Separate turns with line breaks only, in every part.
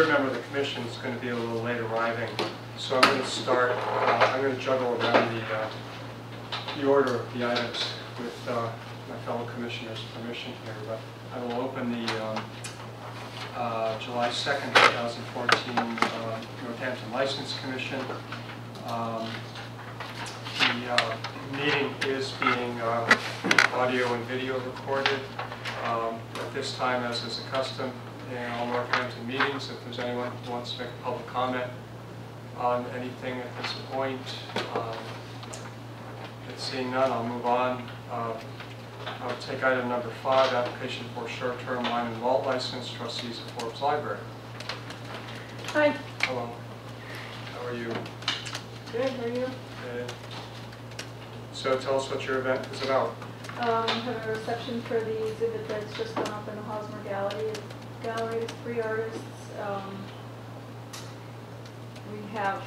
Third member of the commission is going to be a little late arriving, so I'm going to start, uh, I'm going to juggle around the, uh, the order of the items with uh, my fellow commissioners' permission here, but I will open the um, uh, July 2nd, 2014 uh, Northampton License Commission. Um, The uh, meeting is being audio and video recorded. Um, At this time, as is the custom in all Northampton meetings, if there's anyone who wants to make a public comment on anything at this point, um, seeing none, I'll move on. Uh, I'll take item number five, application for short-term wine and malt license, trustees of Forbes Library.
Hi,
Hello. How are you?
good, how are you?
Good. So tell us what your event is about.
Um, have a reception for the exhibit that's just gone up in the Hosmer Gallery. Gallery, it's three artists. Um, we have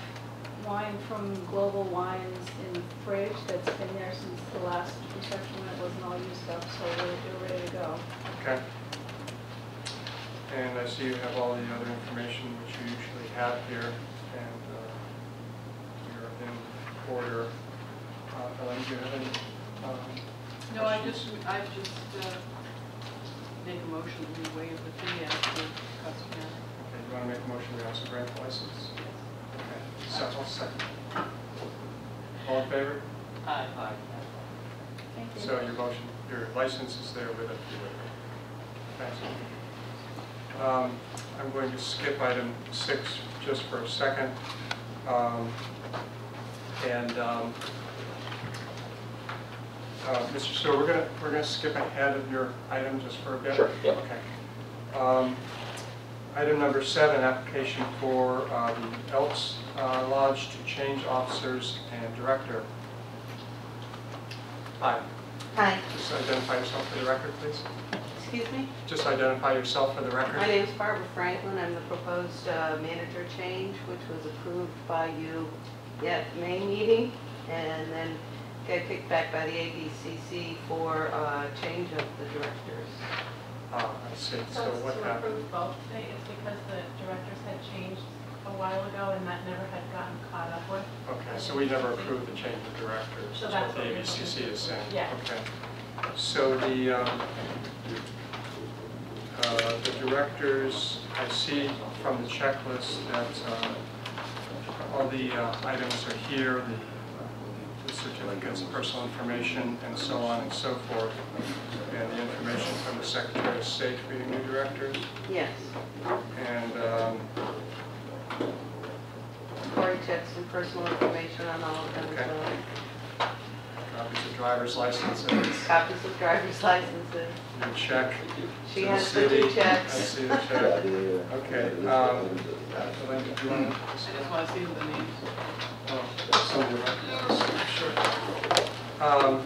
wine from Global Wines in the fridge that's been there since the last reception when it wasn't all used up, so we're, we're ready to go.
Okay. And I see you have all the other information which you usually have here, and uh, you're in order. Uh, Ellen, do you have any? um,
No, I just, I just uh, make a motion that we waive the fee as the customary.
Okay, you want to make a motion we also grant the license? Okay, so I'll second. All in favor?
Aye.
Aye.
Thank you.
So your motion, your license is there with it. Thanks. Um, I'm going to skip item six just for a second. Um, And, um, uh, Mr. Stewart, we're gonna, we're gonna skip ahead of your item just for a bit?
Sure, yep.
Okay. Um, Item number seven, application for the Elks uh, Lodge to change officers and director. Hi.
Hi,
Just identify yourself for the record, please.
excuse me.
Just identify yourself for the record.
My name is Barbara Franklin. I'm the proposed uh, manager change, which was approved by you at May meeting, and then got kicked back by the ABCC for uh, change of the directors.
Ah, I see. So
So
what
to
happened?
approve both, today it's because the directors had changed a while ago and that never had gotten caught up with.
Okay, so we never approved the change of directors,
So
is
that's
what the
what we're
ABCC is saying?
Yeah.
Okay. So the, um, uh, the directors, I see from the checklist that uh, all the uh, items are here, the certificates, personal information, and so on and so forth, and the information from the Secretary of State for your new directors.
Yes,
And um,
CORI checks and personal information on all of them,
Okay.
so
copies of driver's licenses,
copies of driver's licenses.
your check.
She
to the
has the two
city. I
checks.
see the check. Okay, um, Elaine, do you want to?
I just want to see the names.
Um,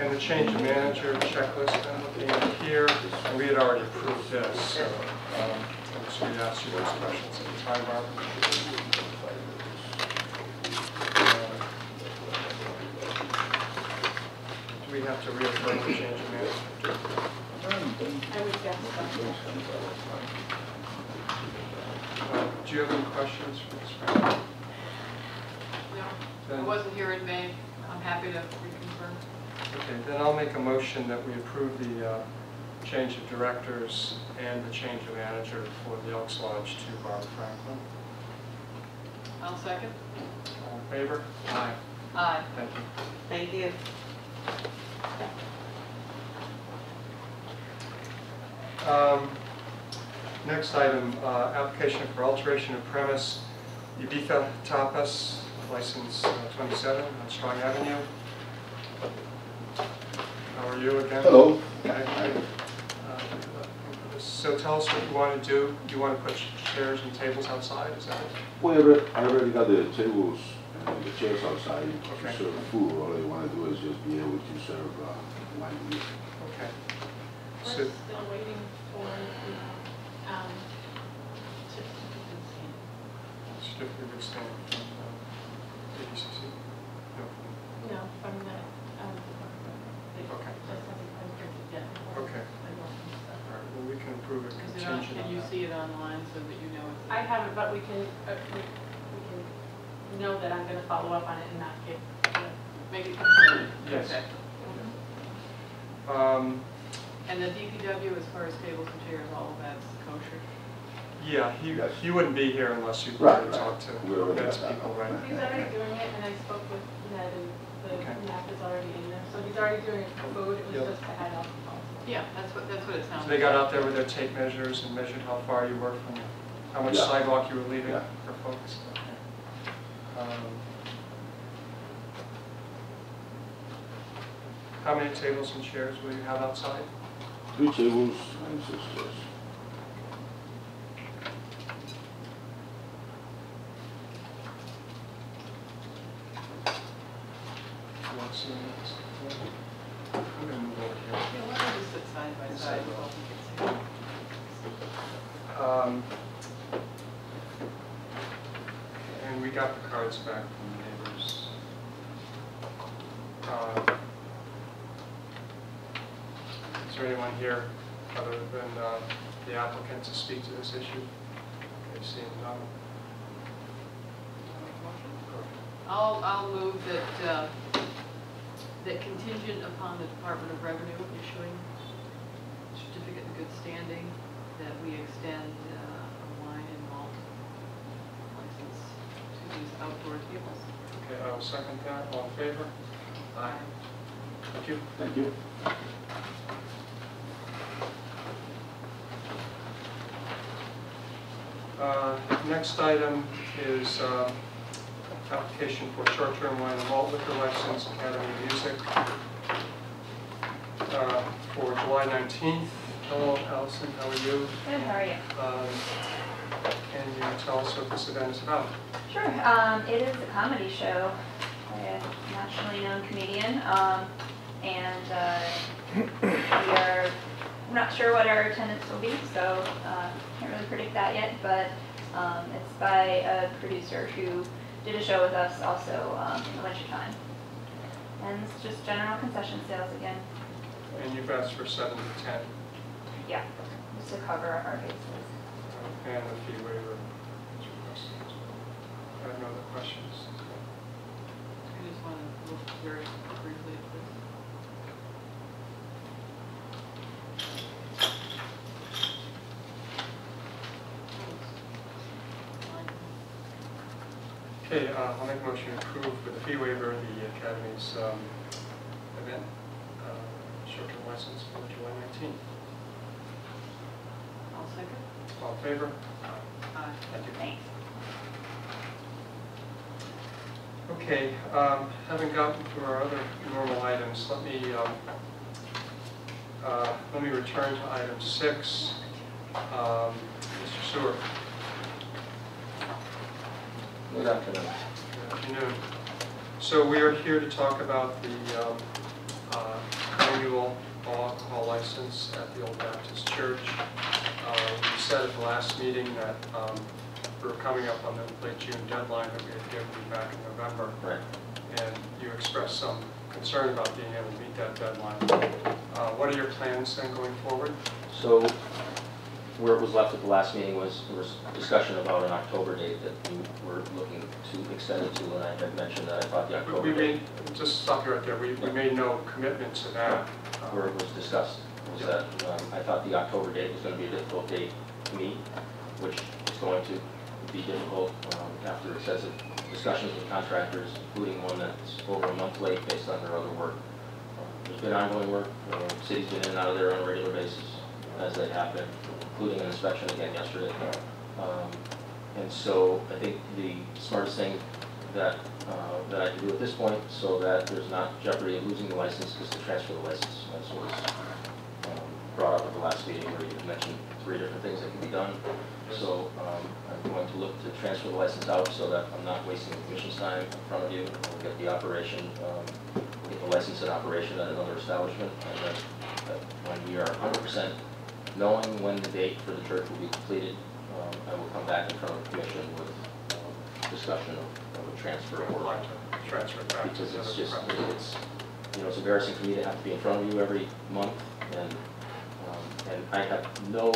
And the change of manager checklist, I'm looking at here, and we had already approved this, so um, I'm just going to ask you those questions at the time, Barbara. Do we have to reaffirm the change of manager?
So.
Uh, Do you have any questions for Ms. Franklin?
No, I wasn't here in May. I'm happy to reconfirm.
Okay, then I'll make a motion that we approve the uh, change of directors and the change of manager for the Elks Lodge to Barbara Franklin.
I'll second.
All in favor? Aye.
Aye.
Thank you.
Thank you.
Um, Next item, uh, application for alteration of premise, Ibiza Tapas, license uh, 27 on Strong Avenue. How are you again?
Hello.
Okay, great. Uh, So tell us what you want to do. Do you want to put chairs and tables outside, is that it?
We already, I already got the tables and the chairs outside
Okay.
to serve food. All they want to do is just be able to serve uh, wine and beer.
Okay.
We're
So,
still waiting for the, um, certificate of stamp.
certificate of stand from uh, ABCC? No.
No, from the, um, department. They
Okay.
just haven't been printed yet.
Okay.
They're working, so.
All right, well, we can approve a
Is it on,
contingent
can
on
you see it online so that you know it's.
I haven't, but we can, uh, we we can know that I'm gonna follow up on it and not give, uh,
Make it complete.
Yes.
Okay.
Um,
And the DPW, as far as tables and chairs, all of that's kosher?
Yeah, he,
Yes.
he wouldn't be here unless you
Right,
wanted to
right.
talk to
We already
Ed's
that.
people, right?
he's already doing it, and I spoke with Ned, and
Okay.
the map is already in there, so he's already doing it for food, it
Yep.
was just to add alcohol.
Yeah, that's what, that's what it sounds
So
like.
they got out there with their tape measures and measured how far you were from, how much
Yeah.
sidewalk you were leaving
Yeah.
for folks? Okay. Um, How many tables and chairs will you have outside?
Three tables and six chairs.
You want to see them next? I'm gonna move over here.
Yeah, why
Um, And we got the cards back from the neighbors. Uh, Is there anyone here other than uh, the applicant to speak to this issue? Okay, seeing none.
I'll, I'll move that, uh, that contingent upon the Department of Revenue issuing good standing, that we extend uh, a wine and malt license to these outdoor tables.
Okay, I will second that. All in favor? Aye. Thank you.
Thank you.
Uh, Next item is uh, application for short-term wine and malt liquor license, Academy of Music, uh, for July 19th. Hello, Allison, how are you?
Good, how are you?
Um, Can you tell us what this event is about?
Sure. Um, it is a comedy show by a nationally known comedian, um, and uh, we are not sure what our attendance will be, so uh, can't really predict that yet. But um, it's by a producer who did a show with us also um, in the wintertime, and it's just general concession sales again.
And you've asked for 7 to 10,
Yeah, just to cover our bases.
and the fee waiver is requested as well. I have no other questions.
I just want to look very briefly at this.
Okay, uh, I'll make a motion to approve with the fee waiver the Academy's um, event, uh, short-term license for July 19th.
I'll second.
All in favor?
Aye.
Thank you.
Thanks.
Okay, um, having gotten through our other normal items, let me, um, uh, let me return to item six. Um, Mr. Stewart.
Good afternoon.
Good afternoon. So we are here to talk about the um, uh, annual all alcohol license at the Old Baptist Church. Uh, We said at the last meeting that um, we were coming up on the late June deadline that we had given you back in November,
Right.
and you expressed some concern about being able to meet that deadline. Uh, What are your plans then going forward?
So where it was left at the last meeting was, was discussion about an October date that we were looking to extend it to, and I had mentioned that I thought the
We-
October
We
date,
made, just stop you right there, we we made no commitment to that.
Where it was discussed, that um, I thought the October date was going to be a difficult date to meet, which is going to be difficult um, after excessive discussions with contractors, including one that's over a month late based on their other work. Uh, There's been ongoing work, uh, city's been in and out of there on a regular basis as they happen, including an inspection again yesterday. Um, And so I think the smartest thing that, uh, that I can do at this point, so that there's not jeopardy of losing the license, is to transfer the license. That's brought up at the last meeting, where you mentioned three different things that can be done. So um, I'm going to look to transfer the license out so that I'm not wasting the commission's time in front of you. We'll get the operation, um, we'll get the license in operation at another establishment, and then uh, when we are 100% knowing when the date for the church will be completed, um, I will come back in front of the commission with um, discussion of of a transfer or
transfer
because it's just, it's, you know, it's embarrassing for me to have to be in front of you every month, and, and I have no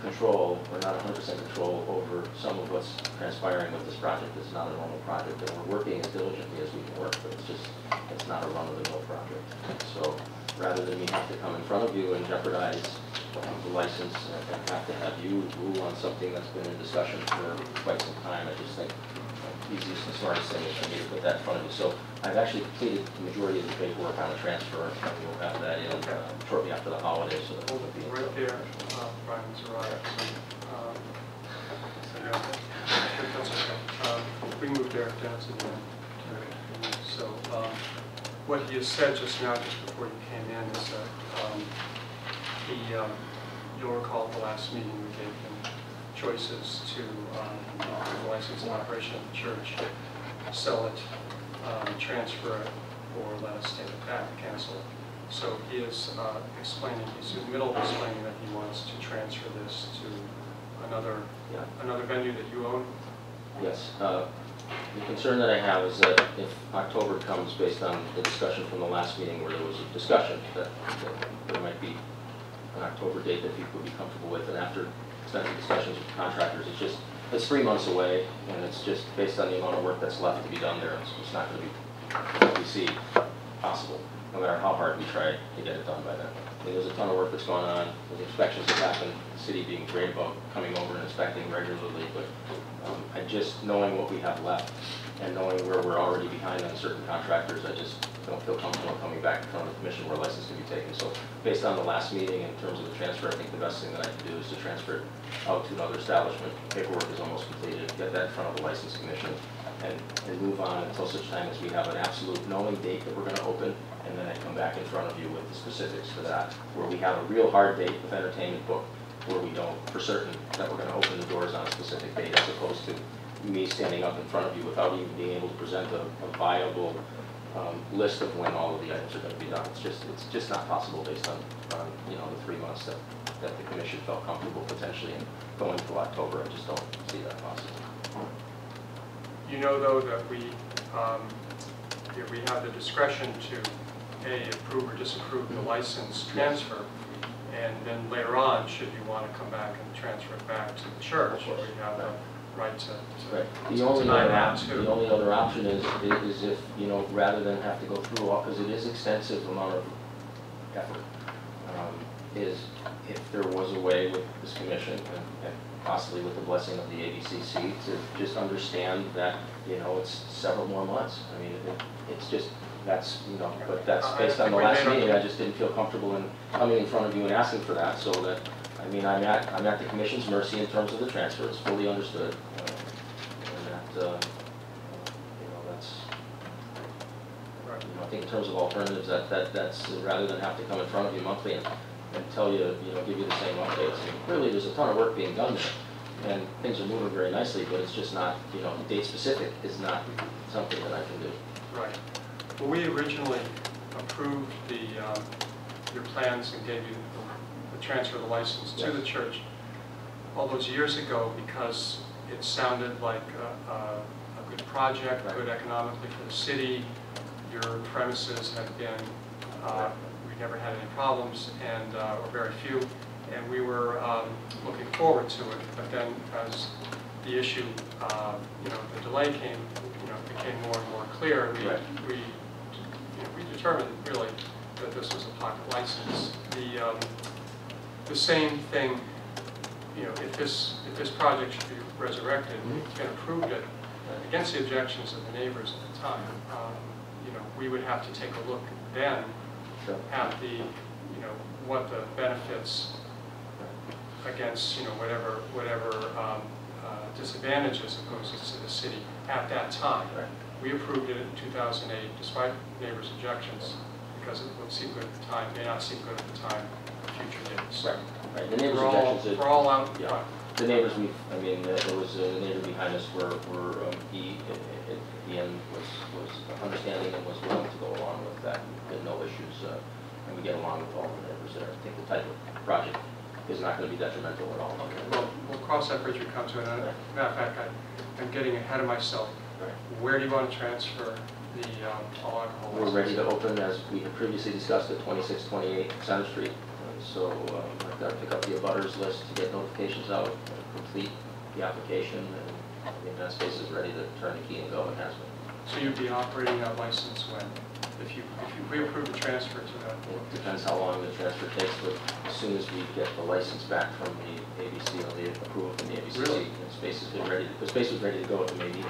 control, or not hundred percent control over some of what's transpiring with this project. It's not a normal project, and we're working as diligently as we can work, but it's just, it's not a run-of-the-mill project. So rather than me have to come in front of you and jeopardize the license and have to have you rule on something that's been in discussion for quite some time, I just think easiest and smartest thing is for me to put that in front of you. So I've actually completed the majority of the paperwork on the transfer, and we'll have that in uh, shortly after the holidays, so that we'll be. in
Right there, uh, Brian's right. Um, so, That's okay. Um, We can move Derek down to the end. So um, what he has said just now, just before you came in, is that um, he, um, you'll recall at the last meeting, we gave him choices to um, the license and operation of the church, sell it, um, transfer it, or let us take it back, cancel it. So he is uh, explaining, he's in the middle of explaining that he wants to transfer this to another,
Yeah.
another venue that you own.
Yes, uh, the concern that I have is that if October comes based on the discussion from the last meeting where there was a discussion that that there might be an October date that people would be comfortable with, and after extensive discussions with contractors, it's just, it's three months away, and it's just based on the amount of work that's left to be done there, it's it's not gonna be, what we see, possible, no matter how hard we try to get it done by then. I mean, there's a ton of work that's going on, there's inspections that happen, the city being great about coming over and inspecting regularly, but um, I just, knowing what we have left and knowing where we're already behind on certain contractors, I just don't feel comfortable coming back in front of the commission where a license can be taken. So based on the last meeting, in terms of the transfer, I think the best thing that I can do is to transfer it out to another establishment. Paperwork is almost completed, get that in front of the license commission, and, and move on until such time as we have an absolute knowing date that we're gonna open, and then I come back in front of you with the specifics for that, where we have a real hard date with entertainment book, where we know for certain that we're gonna open the doors on a specific date, as opposed to me standing up in front of you without even being able to present a, a viable, um, list of when all of the items are gonna be done. It's just, it's just not possible based on, on, you know, the three months that, that the commission felt comfortable potentially in going to October. I just don't see that possible.
You know, though, that we, um, we have the discretion to, A, approve or disapprove the license transfer, and then later on, should you want to come back and transfer it back to the church, we have the right to,
Right.
to
The only
deny
other,
that
op-
too.
the only other option is, is if, you know, rather than have to go through all, because it is extensive amount of effort, um, is if there was a way with this commission and and possibly with the blessing of the ABCC to just understand that, you know, it's several more months. I mean, it, it's just, that's, you know, but that's
I
based on
think
the
we
last
made our-
meeting, I just didn't feel comfortable in coming in front of you and asking for that, so that, I mean, I'm at, I'm at the commission's mercy in terms of the transfer, it's fully understood. uh, And that, uh, you know, that's, you know, I think in terms of alternatives, that, that, that's, rather than have to come in front of you monthly and, and tell you, you know, give you the same updates. I mean, Clearly, there's a ton of work being done there, and things are moving very nicely, but it's just not, you know, date specific is not something that I can do.
Right. Well, we originally approved the, um, your plans and gave you transfer the license to the church all those years ago because it sounded like a, a a good project,
Right.
good economically for the city. Your premises had been, uh, we never had any problems and, uh, or very few, and we were um, looking forward to it. But then as the issue, uh, you know, the delay came, you know, became more and more clear, we,
Right.
we, you know, we determined really that this was a pocket license. The, um, the same thing, you know, if this, if this project should be resurrected,
Mhm.
and approved it against the objections of the neighbors at the time, um, you know, we would have to take a look then
So,
at the, you know, what the benefits against, you know, whatever, whatever um, uh, disadvantages it poses to the city at that time.
Right.
We approved it in 2008 despite neighbors' objections because it would seem good at the time, may not seem good at the time, future dates.
Right, right, the neighbors'
We're all,
objections,
we're all out
Yeah.
front.
the neighbors we, I mean, uh, there was a neighbor behind us where, where um, he, at at the end, was, was understanding and was willing to go along with that, had no issues, uh, and we get along with all the neighbors there. I think the type of project is not gonna be detrimental at all.
Well, we'll cross that bridge when we come to it. And Matter of fact, I- I'm getting ahead of myself.
Right.
Where do you want to transfer the um,
We're ready to open, as we had previously discussed, at 2628 Center Street. so um, I've got to pick up the abutters list to get notifications out, and complete the application, and the event space is ready to turn the key and go, and has been.
So you'd be operating that license when? If you, if you, we approve the transfer to that?
It depends how long the transfer takes, but as soon as we get the license back from the ABC, or the approval from the ABCC,
Really?
the space has been ready, the space was ready to go at the May meeting.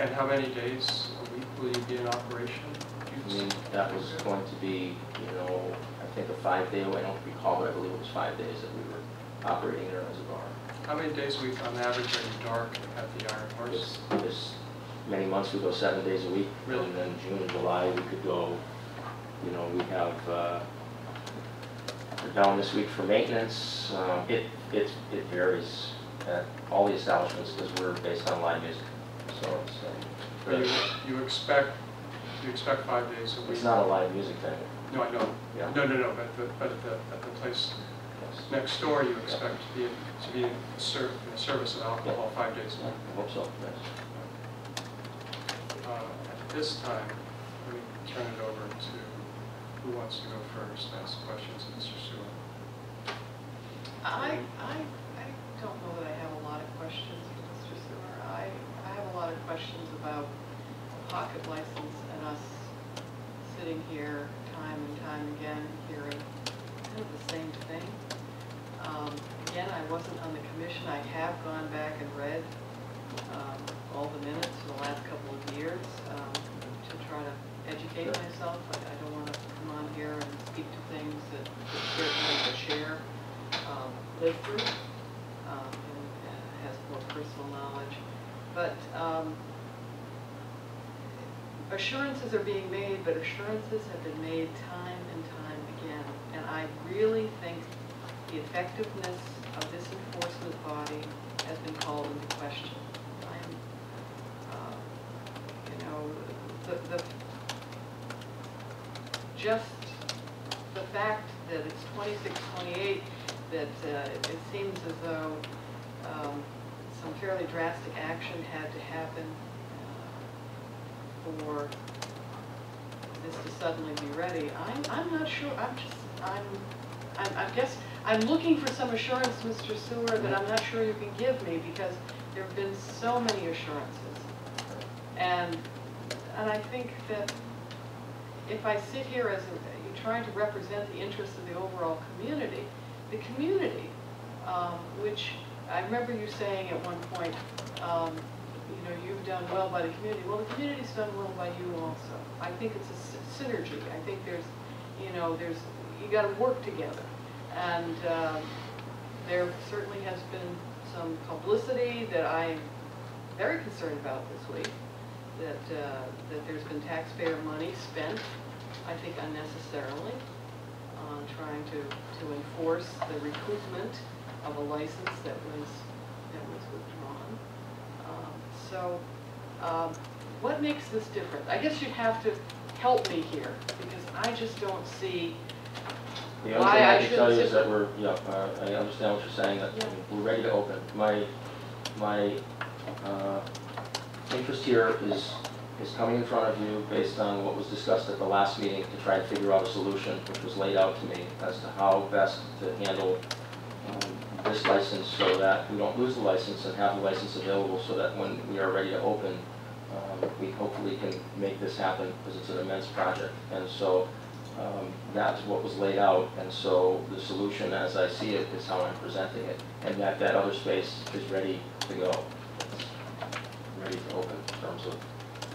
And how many days a week will you be in operation?
I mean, that was going to be, you know, I think a five-day, I don't recall, but I believe it was five days that we were operating as a bar.
How many days a week on average are you dark at the Iron Horse?
This, this, many months we go seven days a week.
Really?
And then June and July, we could go, you know, we have, uh, we're down this week for maintenance. Um, It, it, it varies at all the establishments because we're based on live music. So it's,
But you, you expect, you expect five days a week?
it's not a live music venue.
No, I know.
Yeah.
No, no, no, but, the- but at the, at the place
Yes.
next door, you expect to be, to be in ser- in service of alcohol five days a week?
I hope so, yes.
Uh, At this time, let me turn it over to, who wants to go first, ask questions Mr. Suher?
I, I, I don't know that I have a lot of questions for Mr. Suher. I, I have a lot of questions about a pocket license and us sitting here time and time again, hearing kind of the same thing. Um, Again, I wasn't on the commission. I have gone back and read um, all the minutes for the last couple of years um, to try to educate myself. I I don't want to come on here and speak to things that that certainly the chair um, lived through um, and and has more personal knowledge. But um, assurances are being made, but assurances have been made time and time again. And I really think the effectiveness of this enforcement body has been called into question. I'm, uh, you know, the, the, just the fact that it's 26, 28, that uh, it seems as though um, some fairly drastic action had to happen uh, for this to suddenly be ready. I'm, I'm not sure, I'm just, I'm, I'm, I guess, I'm looking for some assurance, Mr. Suher, that I'm not sure you can give me, because there have been so many assurances. And, and I think that if I sit here as, a- trying to represent the interests of the overall community, the community, um, which, I remember you saying at one point, um, you know, you've done well by the community. Well, the community's done well by you also. I think it's a synergy. I think there's, you know, there's, you gotta work together. And, um, there certainly has been some publicity that I'm very concerned about this week, that, uh, that there's been taxpayer money spent, I think unnecessarily, on trying to, to enforce the recoupment of a license that was, that was withdrawn. Um, So, um, what makes this different? I guess you'd have to help me here, because I just don't see,
The only thing
I
I can tell you
shouldn't
is that we're, yeah, uh, I understand what you're saying, that
Yeah.
we're ready to open. My, my uh, interest here is, is coming in front of you based on what was discussed at the last meeting to try and figure out a solution, which was laid out to me as to how best to handle um, this license so that we don't lose the license and have the license available so that when we are ready to open, um, we hopefully can make this happen because it's an immense project. And so um, That's what was laid out, and so the solution, as I see it, is how I'm presenting it. And that, that other space is ready to go. It's Ready to open in terms of,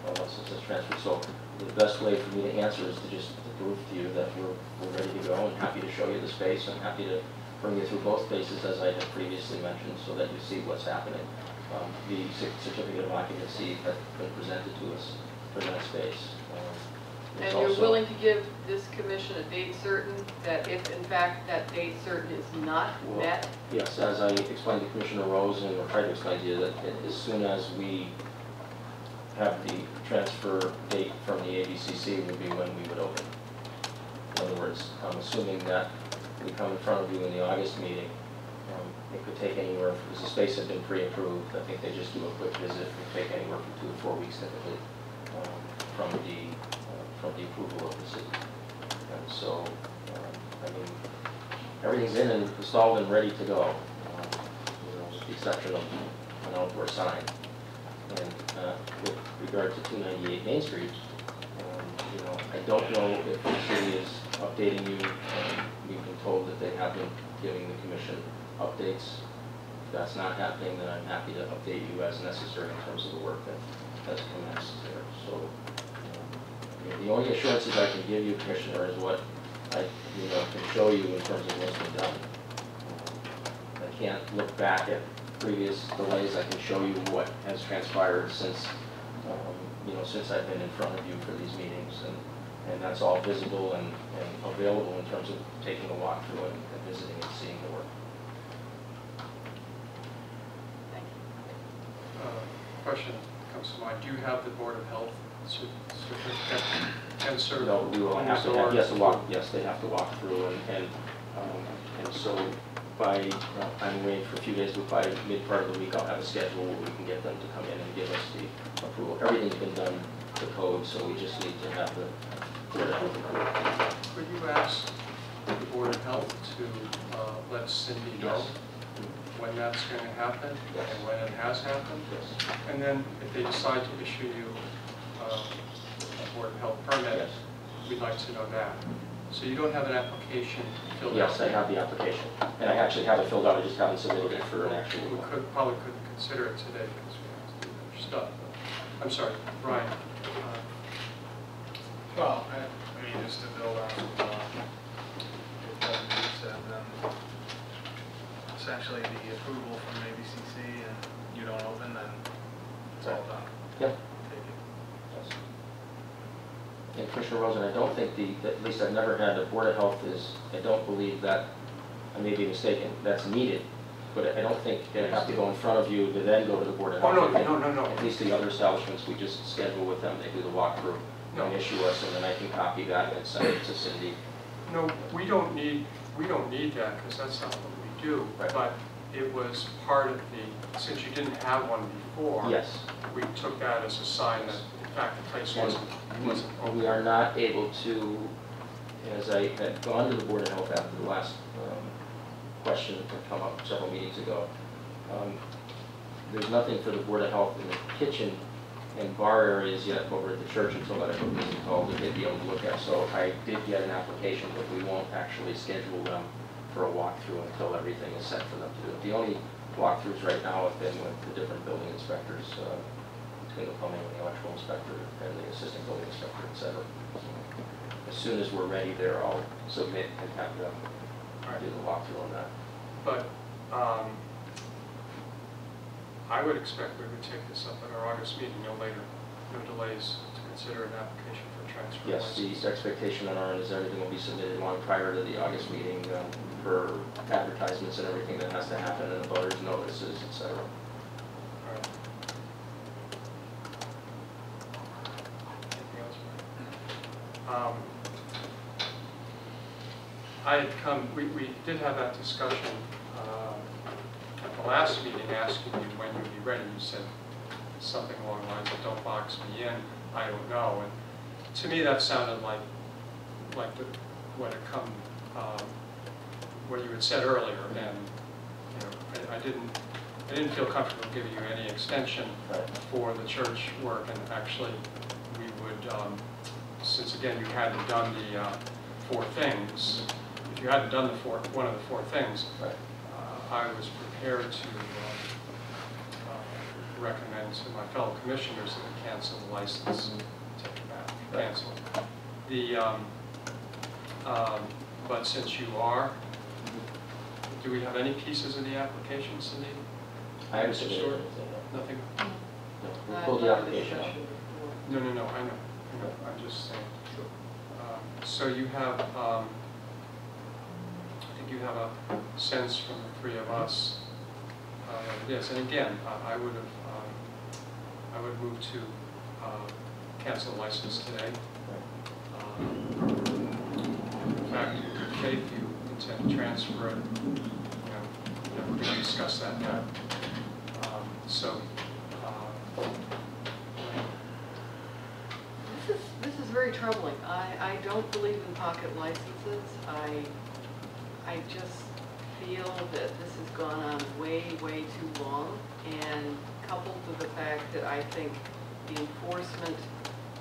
well, once it's transferred. So the best way for me to answer is to just to prove to you that we're, we're ready to go and happy to show you the space and happy to bring you through both spaces as I had previously mentioned, so that you see what's happening. Um, The certificate of occupancy has been presented to us for that space. Um,
and you're willing to give this commission a date certain, that if in fact that date certain is not
Well,
met,
Yes, as I explained to Commissioner Rosen and or tried to explain to you, that as soon as we have the transfer date from the ABCC would be when we would open. In other words, I'm assuming that we come in front of you in the August meeting. um, It could take anywhere, because the space had been pre-approved, I think they just do a quick visit, it could take anywhere from two to four weeks typically um, from the, uh, from the approval of the city. And so, uh, I mean, everything's in and installed and ready to go, um, you know, with the exception of an outdoor sign. And uh, with regard to 298 Main Street, um, you know, I don't know if the city is updating you. We've been told that they have been giving the commission updates. If that's not happening, then I'm happy to update you as necessary in terms of the work that has commenced there. So, um, the only assurances I can give you, Commissioner, is what I, you know, can show you in terms of what's been done. I can't look back at previous delays, I can show you what has transpired since, um, you know, since I've been in front of you for these meetings, and, and that's all visible and, and available in terms of taking a walk through and and visiting and seeing the work.
Thank you.
Uh, Question comes to mind, do you have the Board of Health certificate and cert?
No, we will have to, have- yes, to walk, yes, they have to walk through, and, and, um, and so by, uh, I'm waiting for a few days, but by mid part of the week, I'll have a schedule where we can get them to come in and give us the approval. Everything's been done to code, so we just need to have the Board of Health approval.
Could you ask the Board of Health to uh, let Cindy know when that's going to happen and when it has happened?
Yes,
And then if they decide to issue you uh, a Board of Health permit, we'd like to know that. So you don't have an application filled out?
Yes, I have the application, and I actually have it filled out, I just haven't submitted it for an actual.
We could, probably couldn't consider it today because we have to do other stuff. but- I'm sorry, Brian.
Well, I, I mean, just to build on, uh, what President said, then essentially the approval from ABCC and you don't open, then it's all done.
Yep.
Take it.
Yes. And Commissioner Rosen, I don't think the, at least I've never had, the Board of Health is, I don't believe that, I may be mistaken, that's needed, but I don't think they have to go in front of you to then go to the Board of
Oh,
Health.
no,
I think
no, no, no.
At least the other establishments, we just schedule with them, they do the walkthrough
No.
and issue us, and then I can copy that and send it to Cindy.
No, we don't need, we don't need that because that's not what we do.
Right.
But it was part of the, since you didn't have one before.
Yes.
We took that as a sign that, in fact, the place wasn't, wasn't
We are not able to, as I had gone to the Board of Health after the last um, question that had come up several meetings ago, um, there's nothing for the Board of Health in the kitchen and bar areas yet over at the church until that equipment is installed that they'd be able to look at. So I did get an application, but we won't actually schedule them for a walkthrough until everything is set for them to do. It. The only walkthroughs right now have been with the different building inspectors, uh, between the plumbing and the electrical inspector and the assistant building inspector, et cetera. As soon as we're ready there, I'll submit and have them do the walkthrough on that.
But um, I would expect we would take this up at our August meeting, no later, no delays to consider an application for transfer
Yes,
license.
the expectation on our end is everything will be submitted long prior to the August meeting um, for advertisements and everything that has to happen and the butters notices, et cetera.
All right. Anything else, Um, I had come, we, we did have that discussion uh, last meeting, asking you when you'd be ready. You said something along the lines of, don't box me in, I don't know. And to me, that sounded like, like the, what had come, um, what you had said earlier, and, you know, I, I didn't, I didn't feel comfortable giving you any extension for the church work, and actually, we would, um, since again, you hadn't done the uh, four things, if you hadn't done the four, one of the four things, uh, I was prepared to uh, uh, recommend to my fellow commissioners that we cancel the license, take it back, cancel. The, um, um, but since you are, do we have any pieces of the application, Cindy?
I haven't
Mr.
submitted anything.
Nothing?
No, we
Uh,
pulled the application out.
No, no, no, I know, I know, I'm just saying. Um, So you have, um, I think you have a sense from the three of us. Uh, Yes, and again, I- would have, um, I would move to uh, cancel the license today. Um, In fact, in good faith, you intend to transfer it, you know, you know, we can discuss that now. Um, So, uh,
This is, this is very troubling. I, I don't believe in pocket licenses. I, I just feel that this has gone on way, way too long. And coupled with the fact that I think the enforcement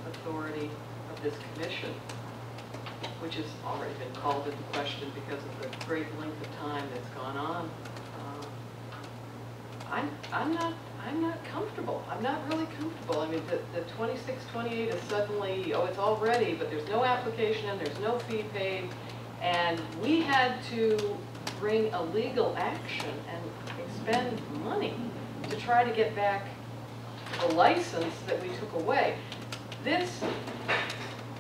authority of this commission, which has already been called into question because of the great length of time that's gone on, um, I'm, I'm not, I'm not comfortable. I'm not really comfortable. I mean, the, the 26, 28 is suddenly, oh, it's all ready, but there's no application, and there's no fee paid. And we had to bring a legal action and expend money to try to get back the license that we took away. This,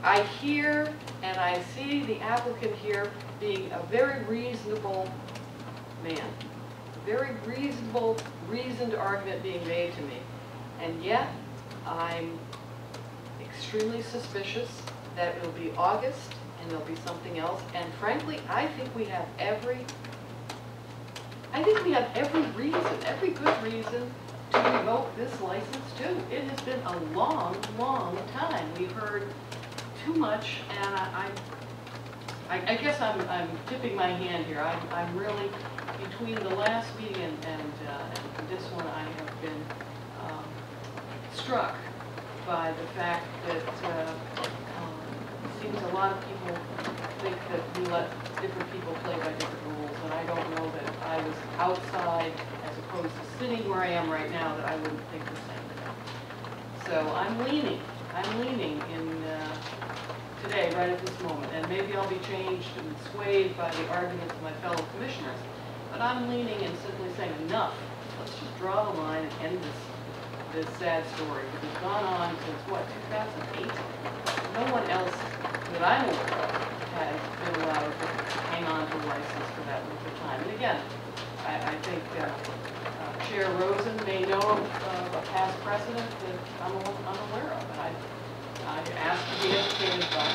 I hear and I see the applicant here being a very reasonable man very reasonable, reasoned argument being made to me. And yet, I'm extremely suspicious that it'll be August and there'll be something else. And frankly, I think we have every, I think we have every reason, every good reason to revoke this license too. It has been a long, long time. We've heard too much and I, I, I guess I'm, I'm tipping my hand here. I'm, I'm really, between the last meeting and, and, uh, and this one, I have been, um, struck by the fact that, uh, um, it seems a lot of people think that we let different people play by different rules, and I don't know that I was outside as opposed to sitting where I am right now, that I wouldn't think the same thing. So I'm leaning, I'm leaning in, uh, today, right at this moment, and maybe I'll be changed and swayed by the arguments of my fellow commissioners, but I'm leaning and simply saying, enough, let's just draw the line and end this, this sad story, because it's gone on since, what, 2008? No one else that I'm aware of has been allowed to hang on to a license for that length of time. And again, I, think uh, uh, Chair Rosen may know of uh, a past precedent that I'm unaware of, and I, I ask to be educated by,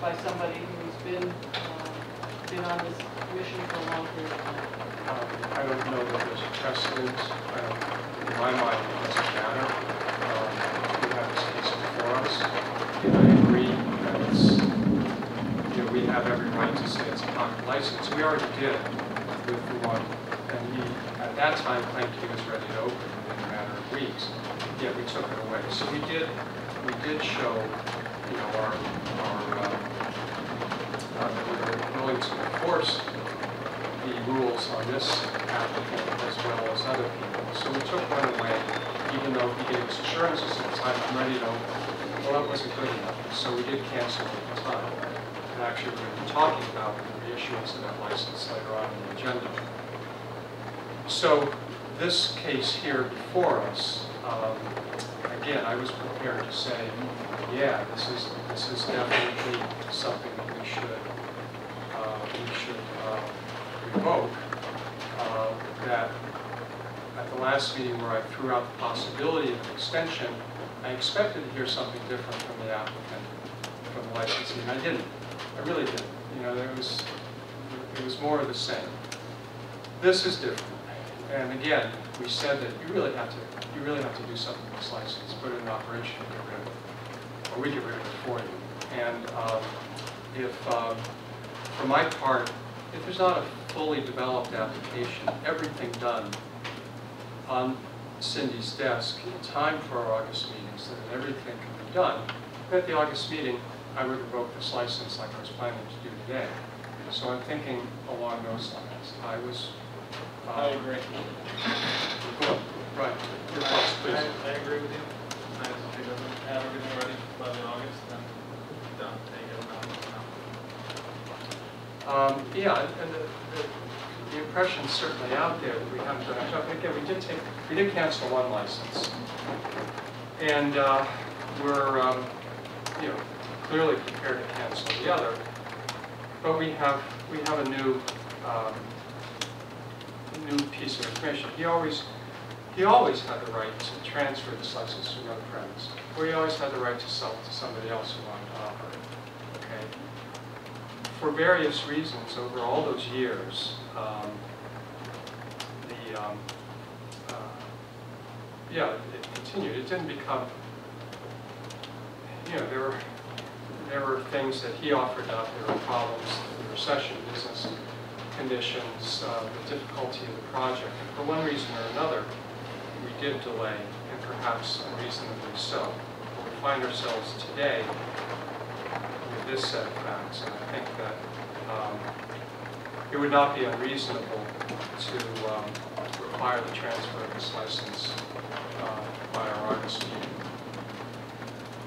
by somebody who's been, um, been on this commission for a long period of time.
Um, I don't know that there's a precedent. I In my mind, it doesn't matter. Um, We have this case before us, and I agree that it's, you know, we have every right to say it's a pocket license. We already did with the one, and he, at that time, claimed he was ready to open in a matter of weeks, yet we took it away. So we did, we did show, you know, our, our, uh, uh, that we were willing to enforce the rules on this applicant as well as other people. So we took one away, even though he gave us assurances at the time, I'm ready to open. Well, that wasn't good enough, so we did cancel at the time. And actually, we're to be talking about the reissuance of that license later on in the agenda. So this case here before us, um, again, I was prepared to say, yeah, this is, this is definitely something that we should, uh, we should uh, revoke. Uh, That at the last meeting where I threw out the possibility of an extension, I expected to hear something different from the applicant, from the licensee, and I didn't. I really didn't. You know, there was, it was more of the same. This is different. And again, we said that you really have to, you really have to do something with this license, put it in operation and get rid of it. Or we get rid of it for you. And um, if, um, for my part, if there's not a fully developed application, everything done on Cindy's desk in time for our August meeting, so that everything can be done, at the August meeting, I would revoke this license like I was planning to do today. So I'm thinking along those lines. I was. uh,
I agree.
Cool. Right. Your thoughts,
I,
please.
I agree with you. I just think doesn't have everything ready by the August, then done, take it out.
Um, Yeah, and the, the- the impression's certainly out there that we haven't done our job. Again, we did take, we did cancel one license. And uh, we're, um, you know, clearly prepared to cancel the other. But we have, we have a new, um, new piece of information. He always, he always had the right to transfer this license to another premise. Or he always had the right to sell it to somebody else who wanted to operate. Okay? for various reasons, over all those years, um, the, um, uh, yeah, it continued. It didn't become, you know, there were, there were things that he offered up, there were problems, the recession, business conditions, uh, the difficulty of the project. And for one reason or another, we did delay, and perhaps unreasonably so. But we find ourselves today with this set of facts, and I think that um, it would not be unreasonable to um, require the transfer of this license uh, by our meeting.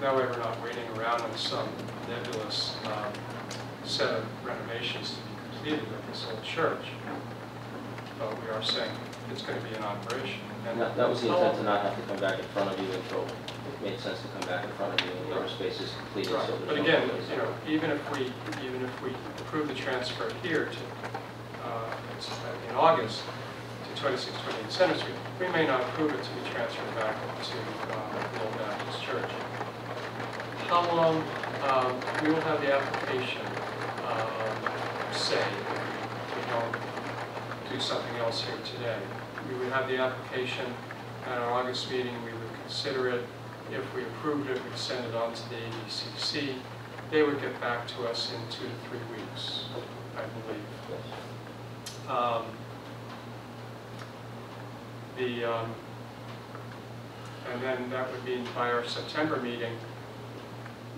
That way we're not waiting around on some nebulous um, set of renovations to be completed at this old church. But we are saying it's going to be in operation.
And that, that was the intent to not have to come back in front of you until it made sense to come back in front of you and the other space is completed, so
Right,
no...
but again, you know, even if we, even if we approve the transfer here to, uh, in August, to 2628 Center Street, we may not approve it to be transferred back to uh, the Old Baptist Church. How long, um, we will have the application, um, say, if we don't do something else here today. We would have the application at our August meeting, we would consider it. If we approved it, we'd send it on to the ABCC. They would get back to us in two to three weeks, I believe. Um, The, um, and then that would mean by our September meeting,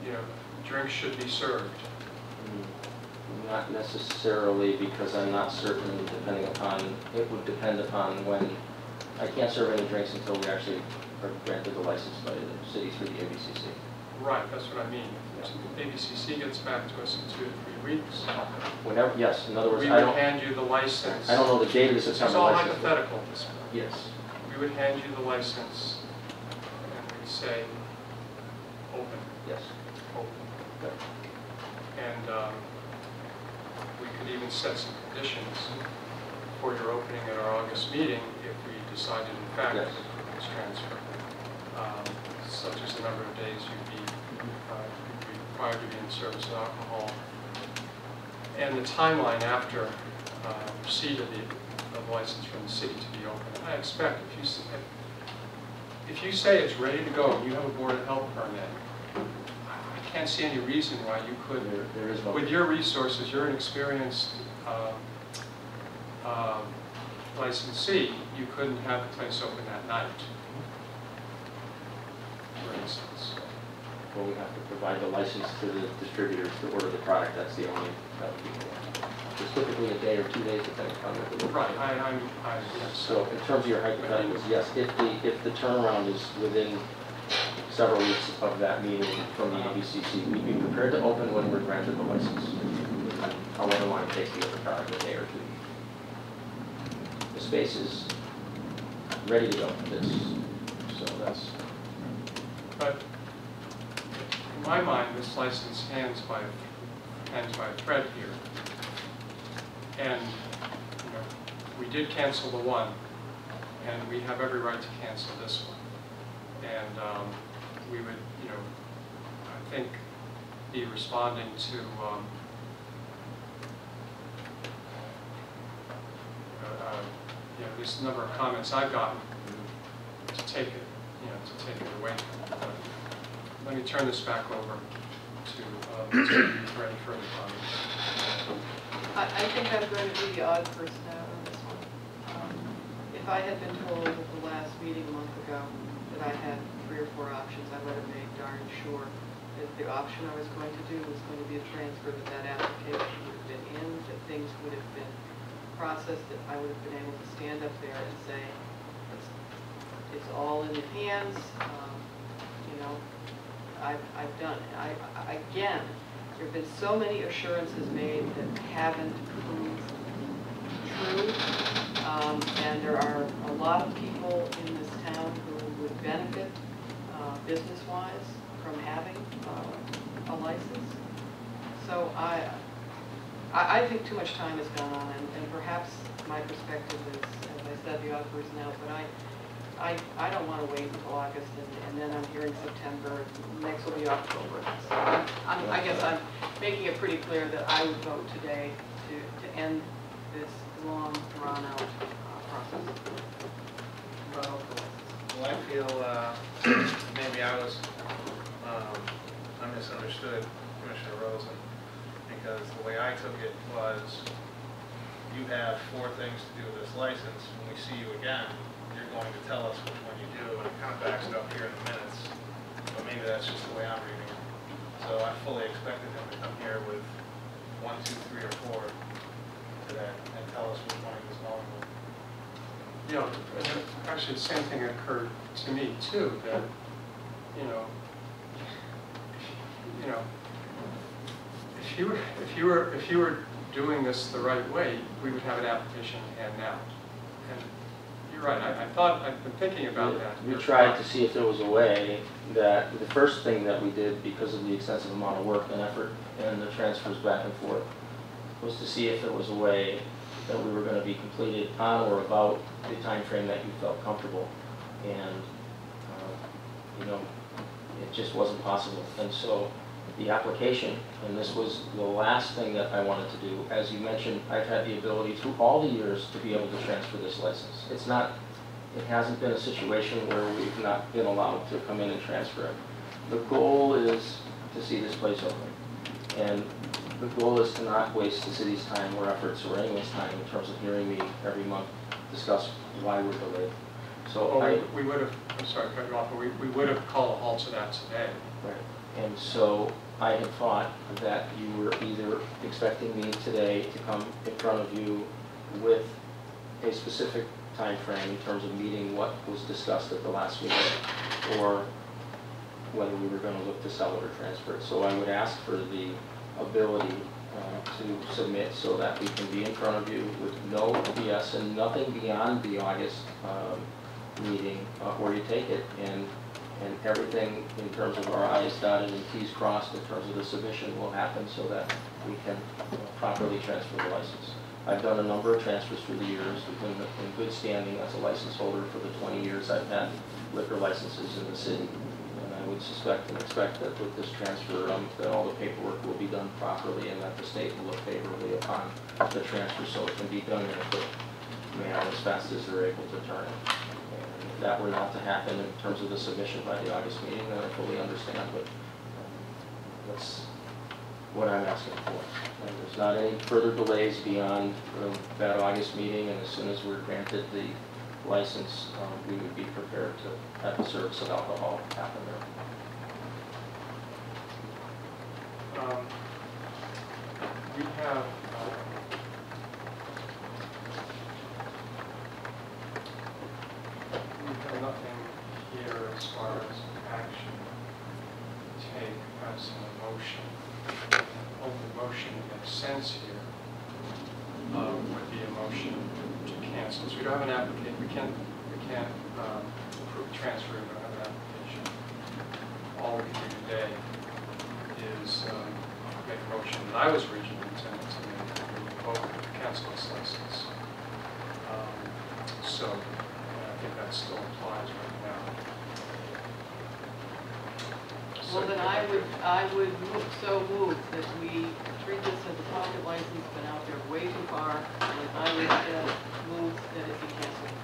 you know, drinks should be served.
Not necessarily, because I'm not certain, depending upon, it would depend upon when, I can't serve any drinks until we actually are granted the license by the city through the ABCC.
Right, that's what I mean. ABCC gets back to us in two to three weeks.
Whenever, yes, in other words,
We
I
would
don't,
hand you the license.
I don't know the date of the
This is
September
all
license.
hypothetical at this point.
Yes,
We would hand you the license, and we'd say, open,
yes.
open.
Okay.
And um, we could even set some conditions for your opening at our August meeting if we decided in fact to
Yes.
this transfer, um, such as the number of days you'd be, uh, you'd be required to be in service of alcohol, and the timeline after uh, receipt of the of license from the city to be open. I expect if you, if you say it's ready to go, and you have a Board of Health permit, can't see any reason why you couldn't
There, there is no...
with your resources, you're an experienced um, um, licensee, you couldn't have the place open that night, for instance.
Well, we have to provide the license to the distributors to order the product, that's the only, that would be, it's typically a day or two days, depending upon the...
Right, I, I'm, I, yes.
So in terms of your hypotheticals, yes, if the, if the turnaround is within several weeks of that meeting from the ABCC, we'd be prepared to open when we're granted the license. However takes to get the product, a day or two. The space is ready to go, for this, so that's,
But in my mind, this license hangs by, hangs by a thread here. And, you know, we did cancel the one, and we have every right to cancel this one. And um, we would, you know, I think, be responding to, um, uh, uh, you know, a number of comments I've gotten to take it, you know, to take it away. But Let me turn this back over to, um, to for any further comments.
I, I think I'm going to be the odd person out on this one. Um, If I had been told at the last meeting a month ago that I had three or four options, I would have made darn sure that the option I was going to do was going to be a transfer, that that application would have been in, that things would have been processed, that I would have been able to stand up there and say, it's, it's all in your hands, um, you know, I've, I've done it. I, I- again, there've been so many assurances made that haven't proved true. Um, and there are a lot of people in this town who would benefit, business-wise from having, uh, a license. So I, I, I think too much time has gone on, and, and perhaps my perspective is, as I said, the odd person out, but I, I, I don't want to wait until August, and, and then I'm hearing September, next will be October. So I'm, I guess I'm making it pretty clear that I would vote today to, to end this long, drawn-out uh, process.
Well, I feel, uh, maybe I was, um, I misunderstood Commissioner Rosen, because the way I took it was, you have four things to do with this license, when we see you again, you're going to tell us which one you do, and it kind of backs it up here in the minutes, but maybe that's just the way I'm reading it. So I fully expected him to come here with one, two, three, or four today, and tell us which one he was going with.
You know, actually, the same thing occurred to me too, that, you know, you know, if you were, if you were, if you were doing this the right way, we would have an application in hand now. And you're right, I, I thought, I've been thinking about that.
We tried to see if there was a way that, the first thing that we did because of the extensive amount of work and effort and the transfers back and forth, was to see if there was a way that we were gonna be completed on or about the time frame that you felt comfortable. And, uh, you know, it just wasn't possible. And so the application, and this was the last thing that I wanted to do, as you mentioned, I've had the ability through all the years to be able to transfer this license. It's not, it hasn't been a situation where we've not been allowed to come in and transfer it. The goal is to see this place open. And the goal is to not waste the city's time or efforts or anyone's time in terms of hearing me every month discuss why we're delayed. So
Well,
I,
we- we would have, I'm sorry, to cut you off, but we, we would have called a halt to that today.
Right. And so I had thought that you were either expecting me today to come in front of you with a specific time frame in terms of meeting what was discussed at the last meeting, or whether we were gonna look to sell it or transfer it. So I would ask for the ability uh, to submit so that we can be in front of you with no BS and nothing beyond the August um, meeting, uh, where you take it, and and everything in terms of our i's dotted and t's crossed in terms of the submission will happen so that we can properly transfer the license. I've done a number of transfers through the years, we've been in good standing as a license holder for the 20 years I've had liquor licenses in the city. Would suspect and expect that with this transfer, um, that all the paperwork will be done properly and that the state will look favorably upon the transfer so it can be done in a quick manner as fast as they're able to turn it. And If that were not to happen in terms of the submission by the August meeting, then I fully understand, but um, that's what I'm asking for. And there's not any further delays beyond um, that August meeting, and as soon as we're granted the license, um, we would be prepared to have the service of alcohol happen there.
Um, We have, uh, we have nothing here as far as action take as an emotion. Only motion that makes sense here uh, would be a motion to cancel. So we don't have an application, we can't, we can't um, transfer, have an application. All we can do today is um, make a motion that I was originally intending to make, to revoke the cancel this license. Um, So, I think that still applies right now.
Well, then I would, I would move, so move that we treat this as a pocket license, been out there way too far, and I would uh, move that it be canceled.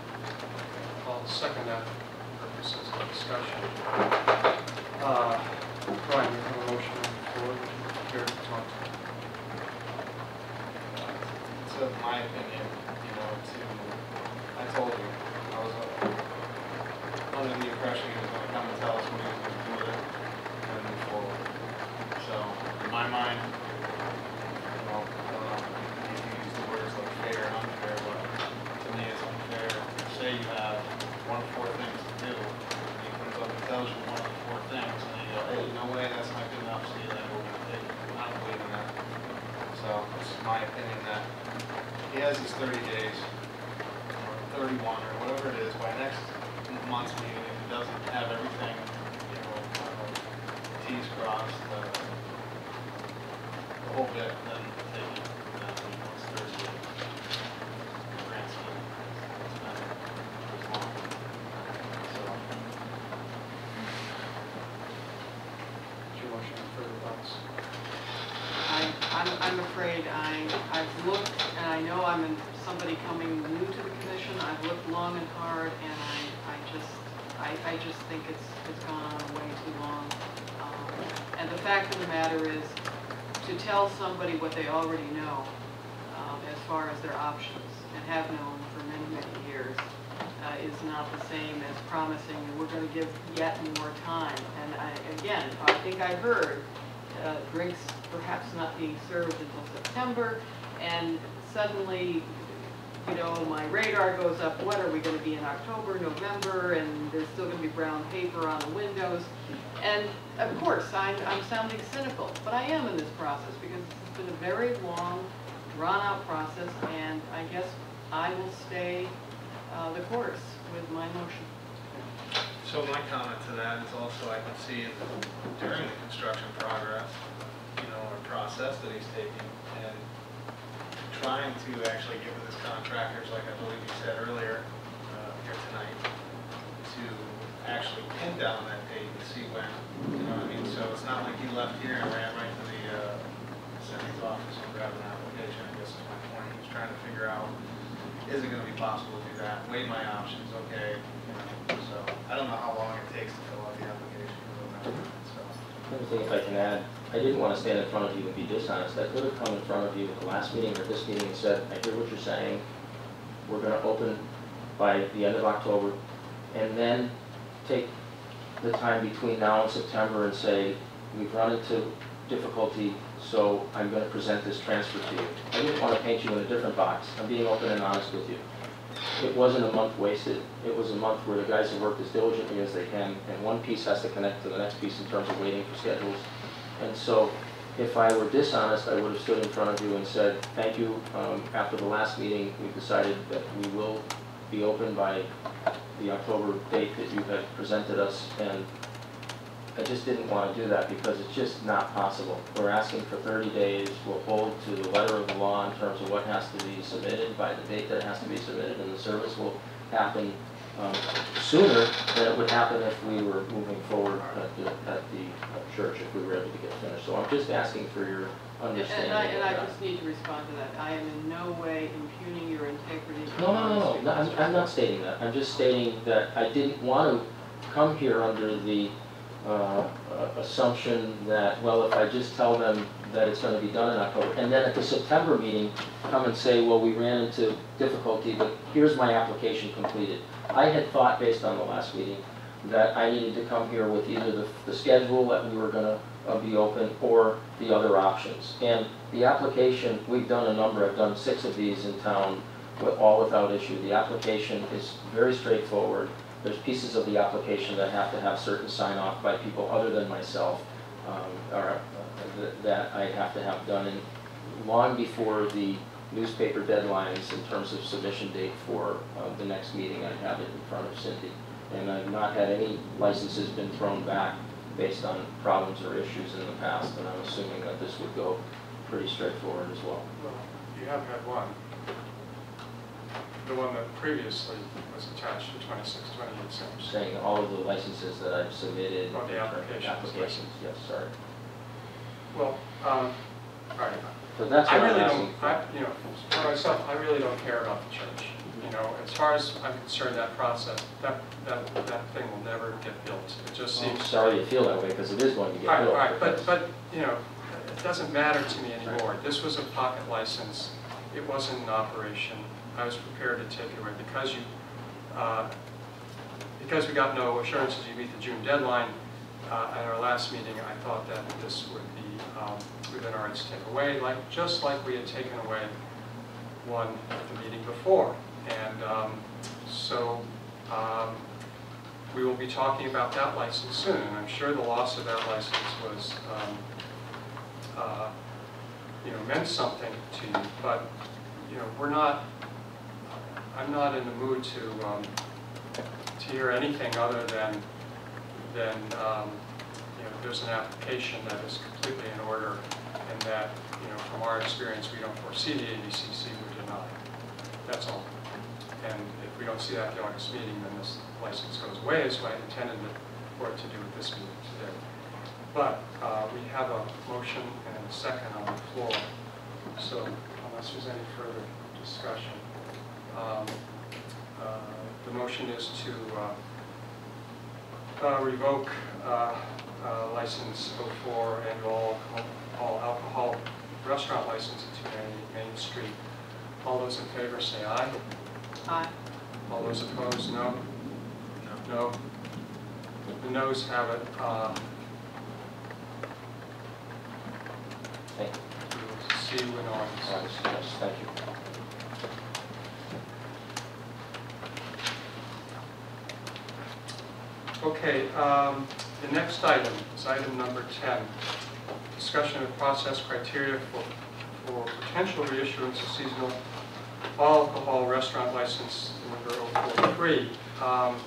I'll second that for purposes of discussion. Uh, Brian, you have a motion on the floor, to talk to?
It's of my opinion, you know, to, I told you, I was uh, under the impression he was gonna come and tell us what he was gonna do with it and move forward. So, in my mind, you know, I don't know if you use the words like fair and unfair, but to me it's unfair. Say you have one of four things to do, and he comes up and tells you one of the four things, and you go, hey, no way, that's not good enough, see you later, we're gonna take, it." I don't believe in that. So, it's my opinion that he has his thirty days, or thirty-one, or whatever it is, by next month's meeting, if he doesn't have everything, you know, uh, T's crossed, uh, the whole bit, then take it, uh, once Thursday. Grants him, it's been this long. So,
Is your motion further thoughts?
I, I'm, afraid I, I've looked, and I know I'm in- somebody coming new to the commission, I've looked long and hard, and I, I just, I, I just think it's, it's gone on way too long. Um, And the fact of the matter is, to tell somebody what they already know um, as far as their options and have known for many, many years uh, is not the same as promising we're going to give yet more time. And I, again, I think I heard uh, drinks perhaps not being served until September, and suddenly, you know, my radar goes up, what are we going to be in October, November, and there's still going to be brown paper on the windows. And of course, I'm, I'm sounding cynical, but I am in this process because it's been a very long, drawn-out process, and I guess I will stay uh, the course with my motion.
So my comment to that is also I can see during the construction progress, process that he's taking and trying to actually get with his contractors, like I believe you said earlier, uh, here tonight, to actually pin down that date and see when, you know what I mean? So it's not like he left here and ran right to the, uh, Cindy's office and grabbed an application, I guess is my point. He's trying to figure out, is it gonna be possible to do that? Weigh my options, okay, you know, so I don't know how long it takes to fill out the application, so.
Another thing, if I can add, I didn't want to stand in front of you and be dishonest. I could have come in front of you at the last meeting or this meeting and said, I hear what you're saying. We're going to open by the end of October, and then take the time between now and September and say, we've run into difficulty, so I'm going to present this transfer to you. I didn't want to paint you in a different box. I'm being open and honest with you. It wasn't a month wasted. It was a month where the guys have worked as diligently as they can, and one piece has to connect to the next piece in terms of waiting for schedules. And so, if I were dishonest, I would have stood in front of you and said, thank you. Um, After the last meeting, we decided that we will be open by the October date that you had presented us, and I just didn't want to do that because it's just not possible. We're asking for 30 days, we'll hold to the letter of the law in terms of what has to be submitted by the date that it has to be submitted, and the service will happen um, sooner than it would happen if we were moving forward at the, at the uh, church, if we were able to get finished. So I'm just asking for your understanding
And I, and I just need to respond to that. I am in no way impugning your integrity.
No, no, no, no, no, I'm, I'm not stating that. I'm just stating that I didn't want to come here under the uh, uh, assumption that, well, if I just tell them that it's going to be done in October, and then at the September meeting, come and say, well, we ran into difficulty, but here's my application completed. I had thought, based on the last meeting, that I needed to come here with either the, the schedule that we were gonna uh, be open, or the other options. And the application, we've done a number, I've done six of these in town, with, all without issue. The application is very straightforward. There's pieces of the application that have to have certain sign off by people other than myself, um, or, uh, that- that I have to have done in, long before the newspaper deadlines in terms of submission date for uh, the next meeting, I have it in front of Cindy. And I've not had any licenses been thrown back based on problems or issues in the past, and I'm assuming that this would go pretty straightforward as well.
Well, you have had one. The one that previously was attached to 26, 28
I'm
Sims.
saying all of the licenses that I've submitted.
Oh, the applications.
Applications, yes, sorry.
Well, um, all right.
So that's
I really don't. I, you know, for myself, I really don't care about the church. You know, as far as I'm concerned, that process, that, that, that thing will never get built. It just
Well, I'm
seems.
sorry you feel that way, because it is going to get
All right,
built.
all right, but, but, you know, it doesn't matter to me anymore. This was a pocket license. It wasn't in operation. I was prepared to take it away because you, uh, because we got no assurances you meet the June deadline. uh, At our last meeting, I thought that this would be um, within to take away, like, just like we had taken away one at the meeting before. And um, so um, we will be talking about that license soon. And I'm sure the loss of that license was, um, uh, you know, meant something to you. But, you know, we're not, I'm not in the mood to, um, to hear anything other than, than, um, you know, there's an application that is completely in order and that, you know, from our experience, we don't foresee the ABCC would deny. That's all. And if we don't see that at the August meeting, then this license goes away, so I intended it for it to do at this meeting today. But uh, we have a motion and a second on the floor, so unless there's any further discussion, um, uh, the motion is to uh, uh, revoke uh, uh, license 04 and all alcohol restaurant license at 298 Main Street. All those in favor say aye.
Aye.
All those opposed, no? No. The noes have it. uh,
Thank you.
we'll See when on.
All right, yes, thank you.
Okay, um, the next item is item number 10. Discussion of process criteria for, for potential reissuance of seasonal all alcohol restaurant license number 043. Um,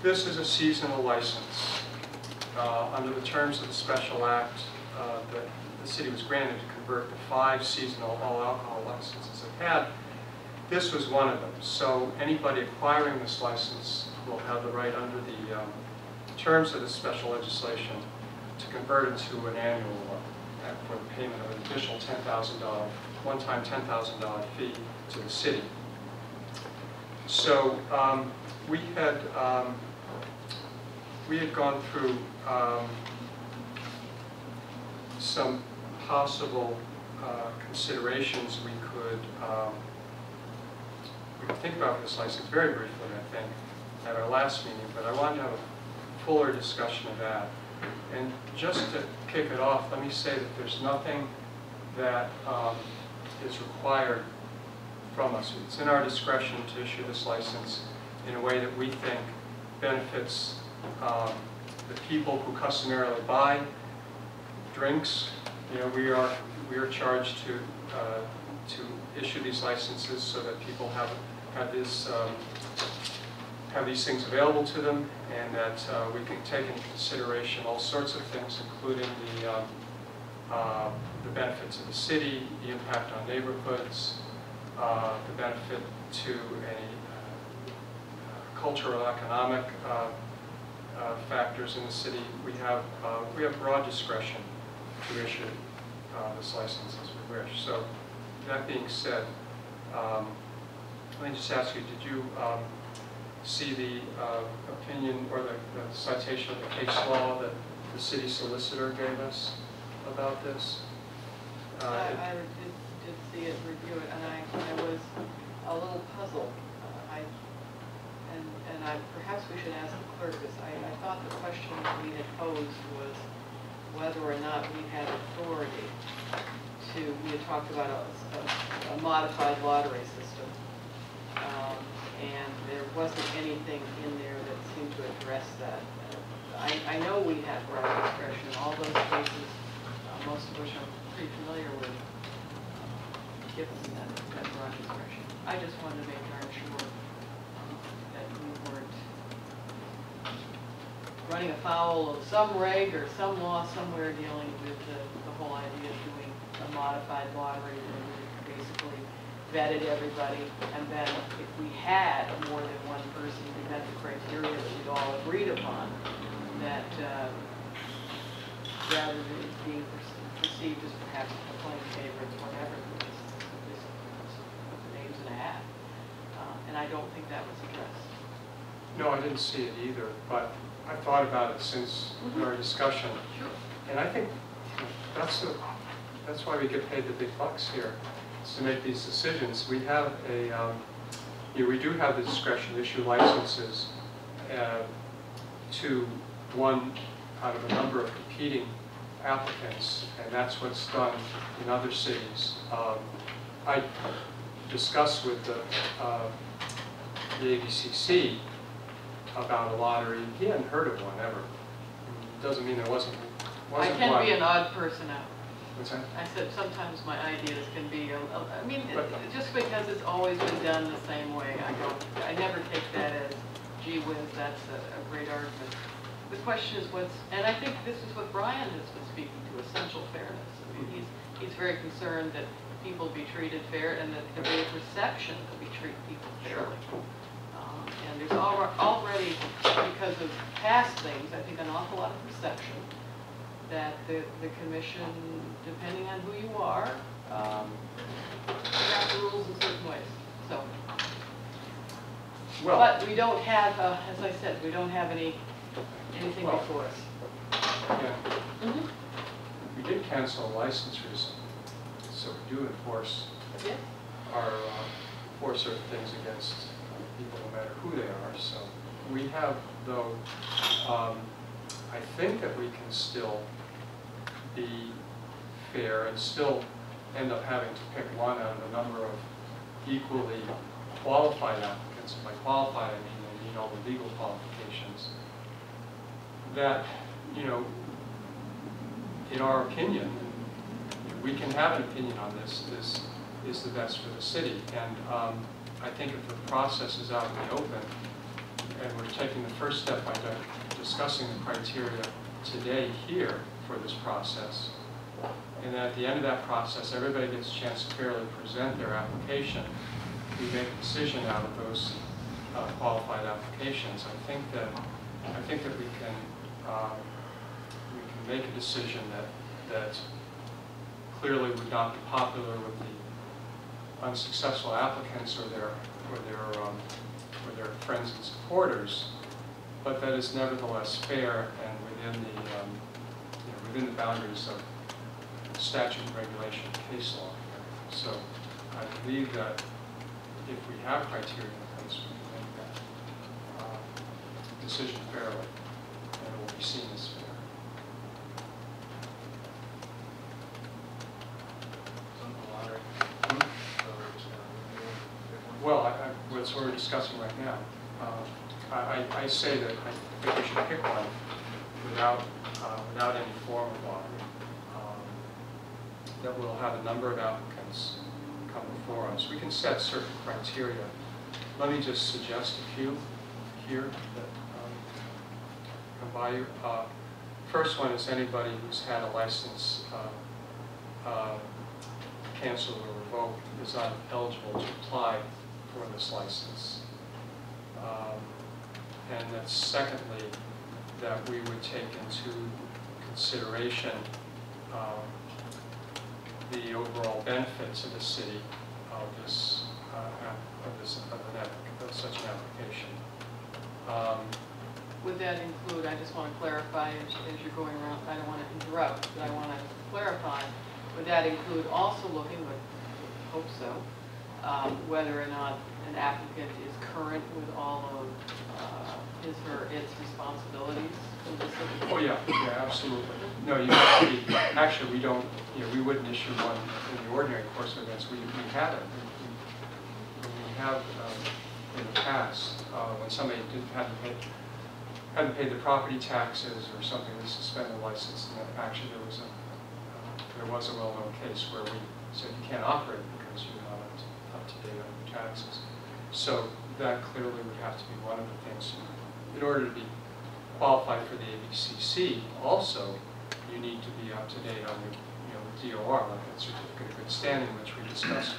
This is a seasonal license. Uh, Under the terms of the special act uh, that the city was granted to convert the five seasonal all alcohol licenses it had, this was one of them. So anybody acquiring this license will have the right under the um, terms of the special legislation to convert it an annual one for the payment of an additional $10,000, one-time $10,000 fee to the city. So um, we had, um, we had gone through um, some possible uh, considerations we could um, we could think about this license very briefly, I think, at our last meeting, but I wanted to have a fuller discussion of that. And just to kick it off, let me say that there's nothing that um, is required from us. It's in our discretion to issue this license in a way that we think benefits um, the people who customarily buy drinks. You know, we are, we are charged to, uh, to issue these licenses so that people have, have this, um, have these things available to them, and that uh, we can take into consideration all sorts of things, including the, um, uh, the benefits of the city, the impact on neighborhoods, uh, the benefit to any uh, cultural, economic uh, uh, factors in the city. We have, uh, we have broad discretion to issue uh, this license as we wish. So that being said, um, let me just ask you, did you um, see the uh, opinion or the the citation of the case law that the city solicitor gave us about this? Uh,
I,
it-
I did, did see it, review it, and I, I was a little puzzled. Uh, I, and, and I, perhaps we should ask the clerk this, I, I thought the question we had posed was whether or not we had authority to, we had talked about a, a- a modified lottery system. Um, and there wasn't anything in there that seemed to address that. Uh, I, I know we have broad discretion all those cases, uh, most of which I'm pretty familiar with, uh, given that, that broad discretion. I just wanted to make darn sure um, that we weren't running afoul of some reg or some law somewhere dealing with the, the whole idea of doing a modified lottery where we basically vetted everybody, and then if we had more than one person who met the criteria that we'd all agreed upon, that um, rather than it being perceived as perhaps a playing favorites, whatever, just, just put the names in a hat. Uh, And I don't think that was addressed.
No, I didn't see it either, but I thought about it since our discussion.
Sure.
And I think that's, the- that's why we get paid the big bucks here, to make these decisions. We have a, um, you know, we do have the discretion to issue licenses uh, to one out of a number of competing applicants, and that's what's done in other cities. Um, I discussed with the, uh, the ABCC about a lottery, he hadn't heard of one ever. Doesn't mean there wasn't,
I
wasn't
can
one.
be an odd person out.
What's that?
I said sometimes my ideas can be, a- a- I mean, it-
But-
just because it's always been done the same way, I don't, I never take that as, gee whiz, that's a, a great argument. The question is what's, and I think this is what Brian has been speaking to, essential fairness. I mean, he's, he's very concerned that people be treated fair and that there be a perception that we treat people fairly. Um, And there's al- already, because of past things, I think an awful lot of perception that the, the commission, depending on who you are, um, have the rules in certain ways, so.
Well,
But we don't have, uh, as I said, we don't have any, anything
Well-
before us.
yeah, we did cancel a license recently, so we do enforce
Yeah.
our, uh, enforce certain things against people no matter who they are, so. We have, though, um, I think that we can still be fair and still end up having to pick one out of a number of equally qualified applicants. By qualified, I mean they meet all the legal qualifications. That, you know, in our opinion, we can have an opinion on this, this is the best for the city. And um, I think if the process is out in the open, and we're taking the first step by discussing the criteria today here for this process, and then at the end of that process, everybody gets a chance to fairly present their application, we make a decision out of those uh, qualified applications. I think that, I think that we can, um, we can make a decision that, that clearly would not be popular with the unsuccessful applicants or their, or their, um, or their friends and supporters, but that is nevertheless fair and within the, um, you know, within the boundaries of statute regulation case law. So I believe that if we have criteria in place, we can make that uh, decision fairly, and it will be seen as fair. Well, I, I, what we're discussing right now. Uh, I, I- I say that I think we should pick one without, uh, without any form of lottery. Um, we'll have a number of applicants come before us. We can set certain criteria. Let me just suggest a few here that um, come by you. Uh, First one is anybody who's had a license uh, uh, canceled or revoked is not eligible to apply for this license. Um, And that secondly, that we would take into consideration um, the overall benefits of the city of this, uh, of this, of an of such an application. Um,
Would that include, I just want to clarify, as as you're going around, I don't want to interrupt, but I want to clarify, would that include also looking, would hope so, um, whether or not an applicant is current with all of his or its responsibilities in the city?
Oh, yeah, yeah, absolutely. No, you have actually, we don't, you know, we wouldn't issue one in the ordinary course of events. We, we have it. We- we- have, um, in the past, uh, when somebody didn't, hadn't paid, hadn't paid the property taxes or something, we suspended the license, and actually there was a, uh, there was a well-known case where we said you can't operate because you're not up to, up to date on your taxes. So that clearly would have to be one of the things. In order to be qualified for the ABCC, also, you need to be up to date on the, you know, the DOR, like that certificate of good standing, which we discussed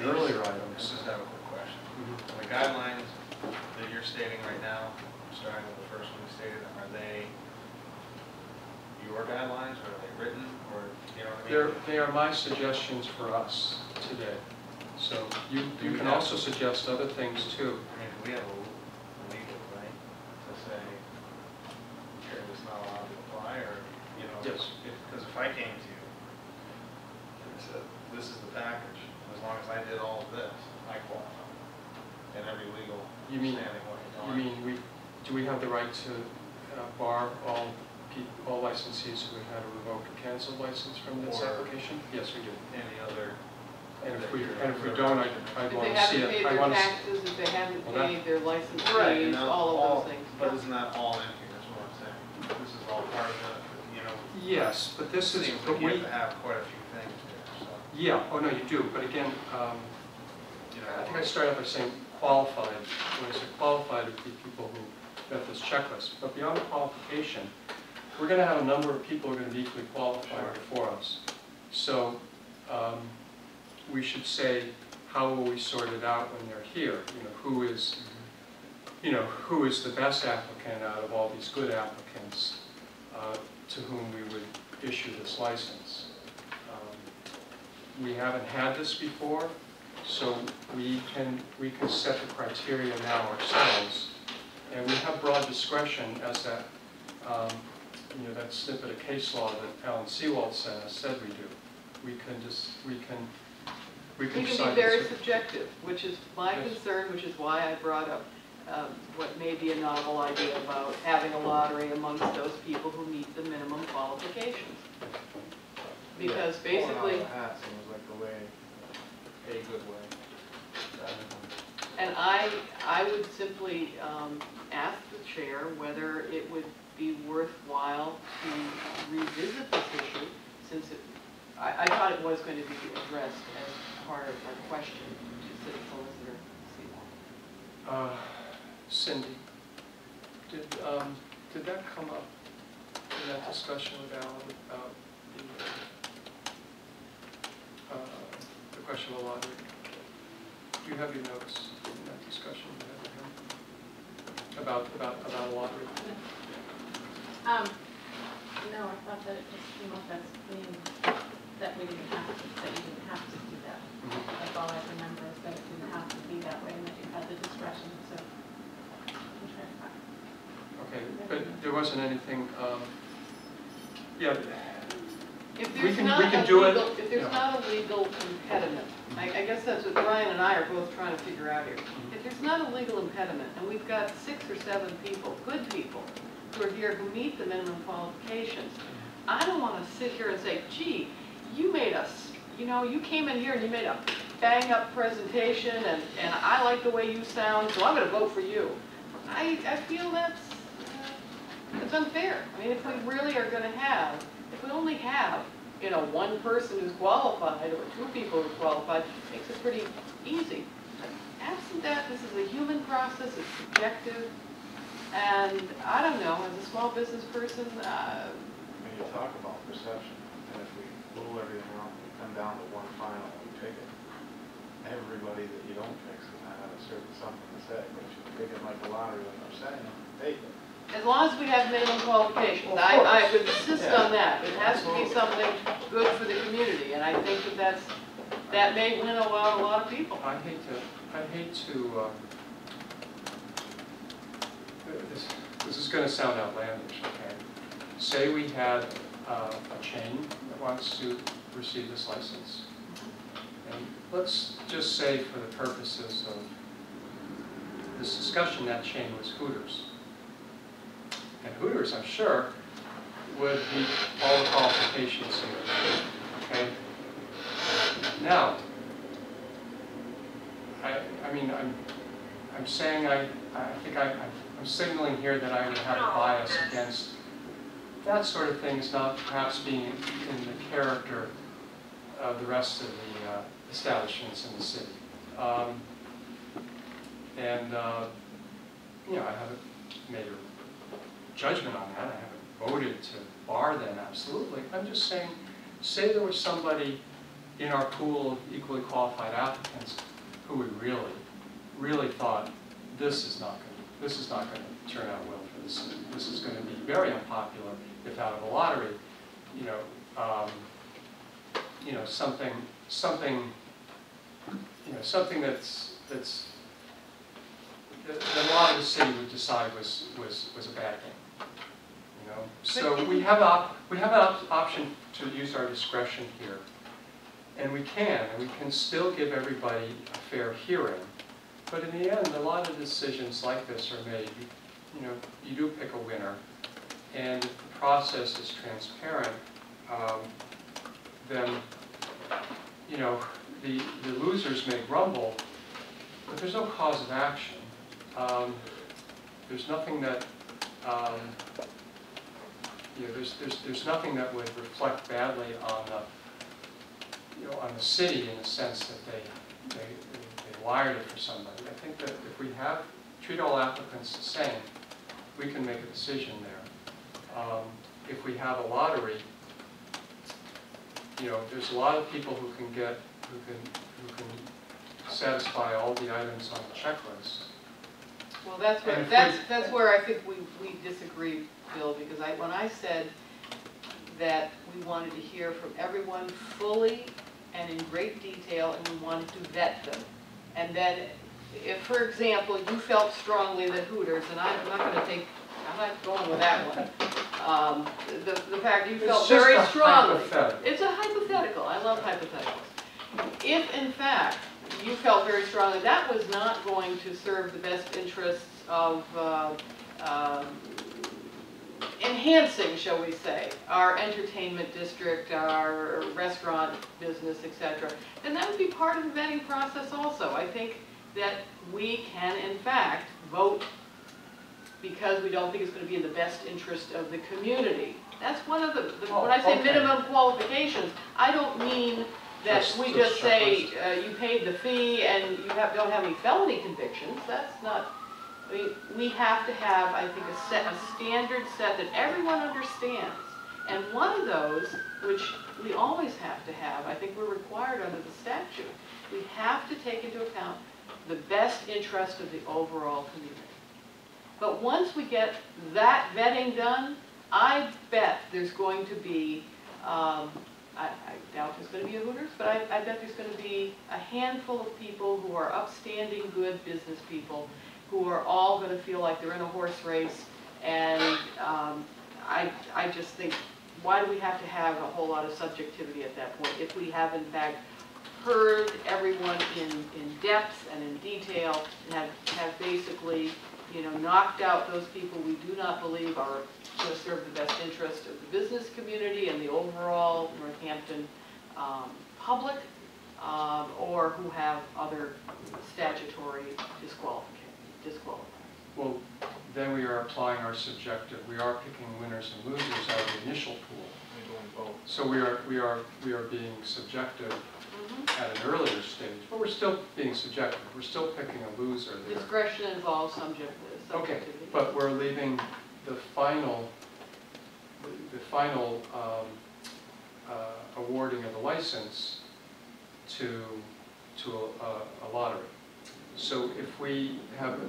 in earlier
I
items.
just have a quick question.
Mhm.
The guidelines that you're stating right now, starting with the first one you stated, are they your guidelines, or are they written, or, you know what I mean?
They're, they are my suggestions for us today. So you, you can also suggest other things too.
I mean, we have a legal right to say, you're just not allowed to apply, or, you know?
Yes.
Because if I came to you and said, this is the package, as long as I did all of this, I qualify in every legal
You mean-
standing way.
You mean, we, do we have the right to uh, bar all, peop- all licensees who have had a revoked or canceled license from this
Or-
application? Yes, we do.
Any other,
And if we, and if we don't, I'd, I'd
If
want to see
haven't
it.
paid
I
their
want to.
taxes, if they haven't
Well, that-
paid their license
Right,
fees,
and
all of those things.
But isn't that all in here, is what I'm saying? This is all part of it, you know?
Yes, but this is,
Seems
but
like you
we,
have have quite a few things here, so,
yeah, oh no, you do, but again, um,
you
I think I started by saying qualified. When I say qualified, it'd be people who met this checklist. But beyond the qualification, we're going to have a number of people who are going to be equally qualified before us. So um, we should say, how will we sort it out when they're here? You know, who is, you know, who is the best applicant out of all these good applicants uh, to whom we would issue this license? Um, We haven't had this before, so we can, we can set the criteria now ourselves. And we have broad discretion as that, um, you know, that snippet of case law that Alan Seewald sent us said we do. We can just, we can, we
We
can
can
decide.
be very subjective, which is my
Yes.
concern, which is why I brought up um, what may be a novel idea about having a lottery amongst those people who meet the minimum qualifications. Because
out
basically,
hat seems like the way, a good way.
and I, I would simply um, ask the chair whether it would be worthwhile to revisit this issue, since it, I, I thought it was going to be addressed as part of our question to city solicitor Seymour.
Uh, Cindy, did, um, did that come up in that discussion with Alan about the, uh, the question of the lottery? Do you have your notes in that discussion you had with him? About, about, about a lottery?
Um, no, I thought that it just came up as being, that we didn't have to, that you didn't have to do that. That's all I remember, is that it didn't have to be that way, and that you had the discretion, so. I'm trying to-
Okay, but there wasn't anything, um, yeah,
If
We
there's
can-
not
we can
a
do it,
legal, if there's
yeah.
not a legal impediment, I, I guess that's what Brian and I are both trying to figure out here.
Mm-hmm.
If there's not a legal impediment, and we've got six or seven people, good people, who are here who meet the minimum qualifications, I don't wanna sit here and say, gee, you made us, you know, you came in here and you made a bang-up presentation, and, and I like the way you sound, so I'm gonna vote for you. I, I feel that's, that's unfair. I mean, if we really are gonna have, if we only have, you know, one person who's qualified, or two people who are qualified, makes it pretty easy. But Absent that, this is a human process, it's subjective, and I don't know, as a small business person, uh,
When you talk about perception, and if we rule everything out, we come down to one final, and we pick it, everybody that you don't pick's gonna have a certain something to say, but if you pick it like the lottery, like I'm saying, take it.
As long as we have minimum qualifications,
Of
I, I would insist
Yeah.
on that. It has to be
Absolutely.
something good for the community, and I think that that's, that may win a lot, a lot of people.
I hate to, I hate to, um, this, this is gonna sound outlandish, okay? Say we had uh, a chain that wants to receive this license. And let's just say for the purposes of this discussion, that chain was Hooters. And Hooters, I'm sure, would meet all the qualifications here, okay? Now, I, I mean, I'm, I'm saying I, I think I, I'm signaling here that I would have a bias against that sort of thing is not perhaps being in the character of the rest of the uh, establishments in the city. Um, And, uh, you know, I haven't made a judgment on that, I haven't voted to bar them absolutely. I'm just saying, say there was somebody in our pool of equally qualified applicants who we really, really thought, this is not going, to this is not going to turn out well for city. This is going to be very unpopular if out of the lottery, you know, um, you know, something, something, you know, something that's, that's, that that a lot of the city would decide was, was, was a bad thing. Know, so we have, op- we have an op- option to use our discretion here. And we can, and we can still give everybody a fair hearing. But in the end, a lot of decisions like this are made, you- you know, you do pick a winner. And if the process is transparent, um, then, you know, the, the losers may grumble, but there's no cause of action. Um, There's nothing that, um, you know, there's, there's, there's nothing that would reflect badly on the, you know, on the city in the sense that they, they, they wired it for somebody. I think that if we have, treat all applicants the same, we can make a decision there. Um, If we have a lottery, you know, there's a lot of people who can get, who can, who can satisfy all the items on the checklist.
Well, that's where,
if we-
that's, that's where I think we, we disagree, Bill, because I, when I said that we wanted to hear from everyone fully and in great detail, and we wanted to vet them. And then, if, for example, you felt strongly that Hooters, and I'm not gonna take, I'm not going with that one. Um, the, the fact you
It's
felt very strongly. It's a hypothetical, I love hypotheticals. If in fact you felt very strongly that was not going to serve the best interests of, uh, um, enhancing, shall we say, our entertainment district, our restaurant business, et cetera, then that would be part of the vetting process also. I think that we can in fact vote because we don't think it's gonna be in the best interest of the community. That's one of the, the- when I
Oh,
say
okay.
minimum qualifications, I don't mean that
Just-
we
just
just say, uh, you paid the fee and you have, don't have any felony convictions, that's not, Mean, we have to have, I think, a set, a standard set that everyone understands. And one of those, which we always have to have, I think we're required under the statute, we have to take into account the best interest of the overall community. But once we get that vetting done, I bet there's going to be, um, I, I doubt there's gonna be a Hooters, but I, I bet there's gonna be a handful of people who are upstanding, good business people, who are all gonna feel like they're in a horse race, and, um, I, I just think, why do we have to have a whole lot of subjectivity at that point, if we have in fact heard everyone in, in depth and in detail, and have, have basically, you know, knocked out those people we do not believe are going to serve the best interest of the business community and the overall Northampton um, public, um, or who have other statutory disqualifica- disqualifiers.
Well, then we are applying our subjective, we are picking winners and losers out of the initial pool.
We're doing both.
So we are, we are, we are being subjective at an earlier stage, but we're still being subjective, we're still picking a loser there.
Discretion involves subject,
Okay, but we're leaving the final, the- the final um, uh, awarding of the license to, to a- a lottery. So if we have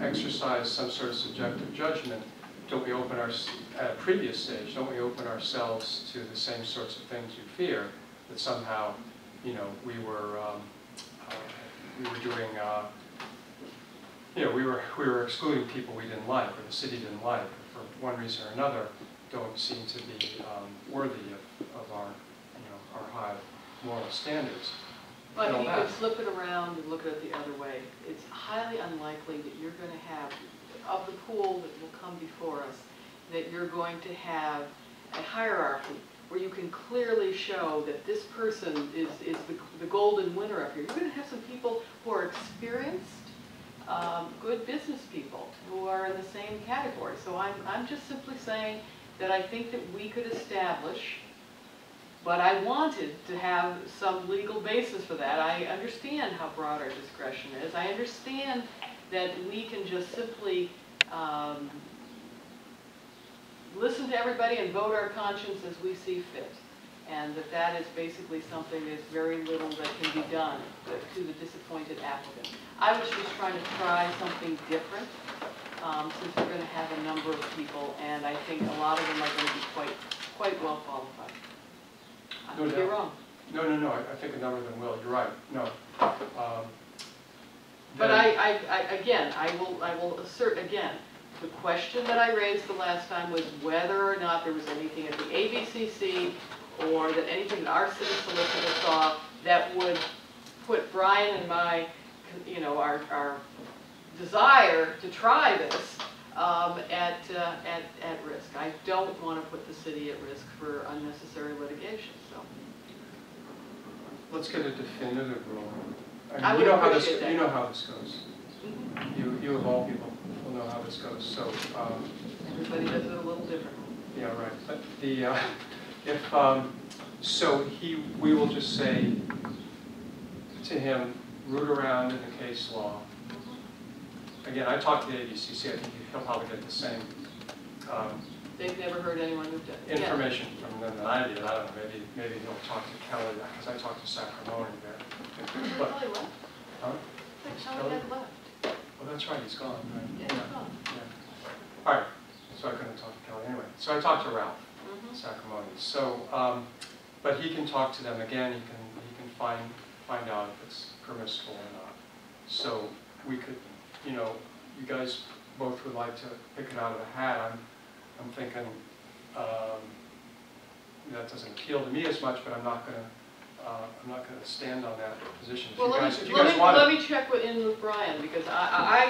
exercised some sort of subjective judgment, don't we open our, at a previous stage, don't we open ourselves to the same sorts of things you fear? That somehow, you know, we were, um, uh, we were doing, uh, you know, we were, we were excluding people we didn't like, or the city didn't like, for one reason or another, don't seem to be um, worthy of, of our, you know, our high moral standards.
But if you could flip it around and look at it the other way, it's highly unlikely that you're going to have, of the pool that will come before us, that you're going to have a hierarchy where you can clearly show that this person is, is the, the golden winner up here. You're going to have some people who are experienced, um, good business people who are in the same category. So I'm, I'm just simply saying that I think that we could establish but I wanted to have some legal basis for that. I understand how broad our discretion is. I understand that we can just simply um, listen to everybody and vote our conscience as we see fit. And that that is basically something there's very little that can be done to the disappointed applicant. I was just trying to try something different, um, since we're going to have a number of people, and I think a lot of them are going to be quite, quite well qualified. I
No
could be wrong.
No, no, no, I I think a number of them will, you're right, no. Um,
But I, I, I, again, I will, I will assert again, the question that I raised the last time was whether or not there was anything at the ABCC or that anything that our city solicitor saw that would put Brian and my, you know, our, our desire to try this um, at, uh, at, at risk. I don't want to put the city at risk for unnecessary litigation.
Let's get a definitive rule. mean,
I
you know how this,
that.
You know how this goes. You, you of all people will know how this goes, so, um,
Everybody does it a little differently.
yeah, right. But the, uh, if, um, so he, we will just say to him, root around in the case law. Again, I talked to the ABCC, I think he'll probably get the same um,
They've never heard anyone who've done it. Yeah.
information from them that I did. I don't know, maybe, maybe he'll talk to Kelly, because I talked to Sacramone there. But,
Kelly left.
huh?
Kelly had left.
Well, that's right, he's gone, right?
Yeah, he's gone.
yeah. All right, so I couldn't talk to Kelly anyway. So I talked to Ralph
Mhm.
Sacramone. So, um, but he can talk to them again, he can, he can find, find out if it's permissible or not. So we could, you know, you guys both would like to pick it out of the hat, I'm, I'm thinking, um, that doesn't appeal to me as much, but I'm not gonna, uh, I'm not gonna stand on that position. If
Well,
you
let
guys,
me, let me, let me check with, in with Brian, because I,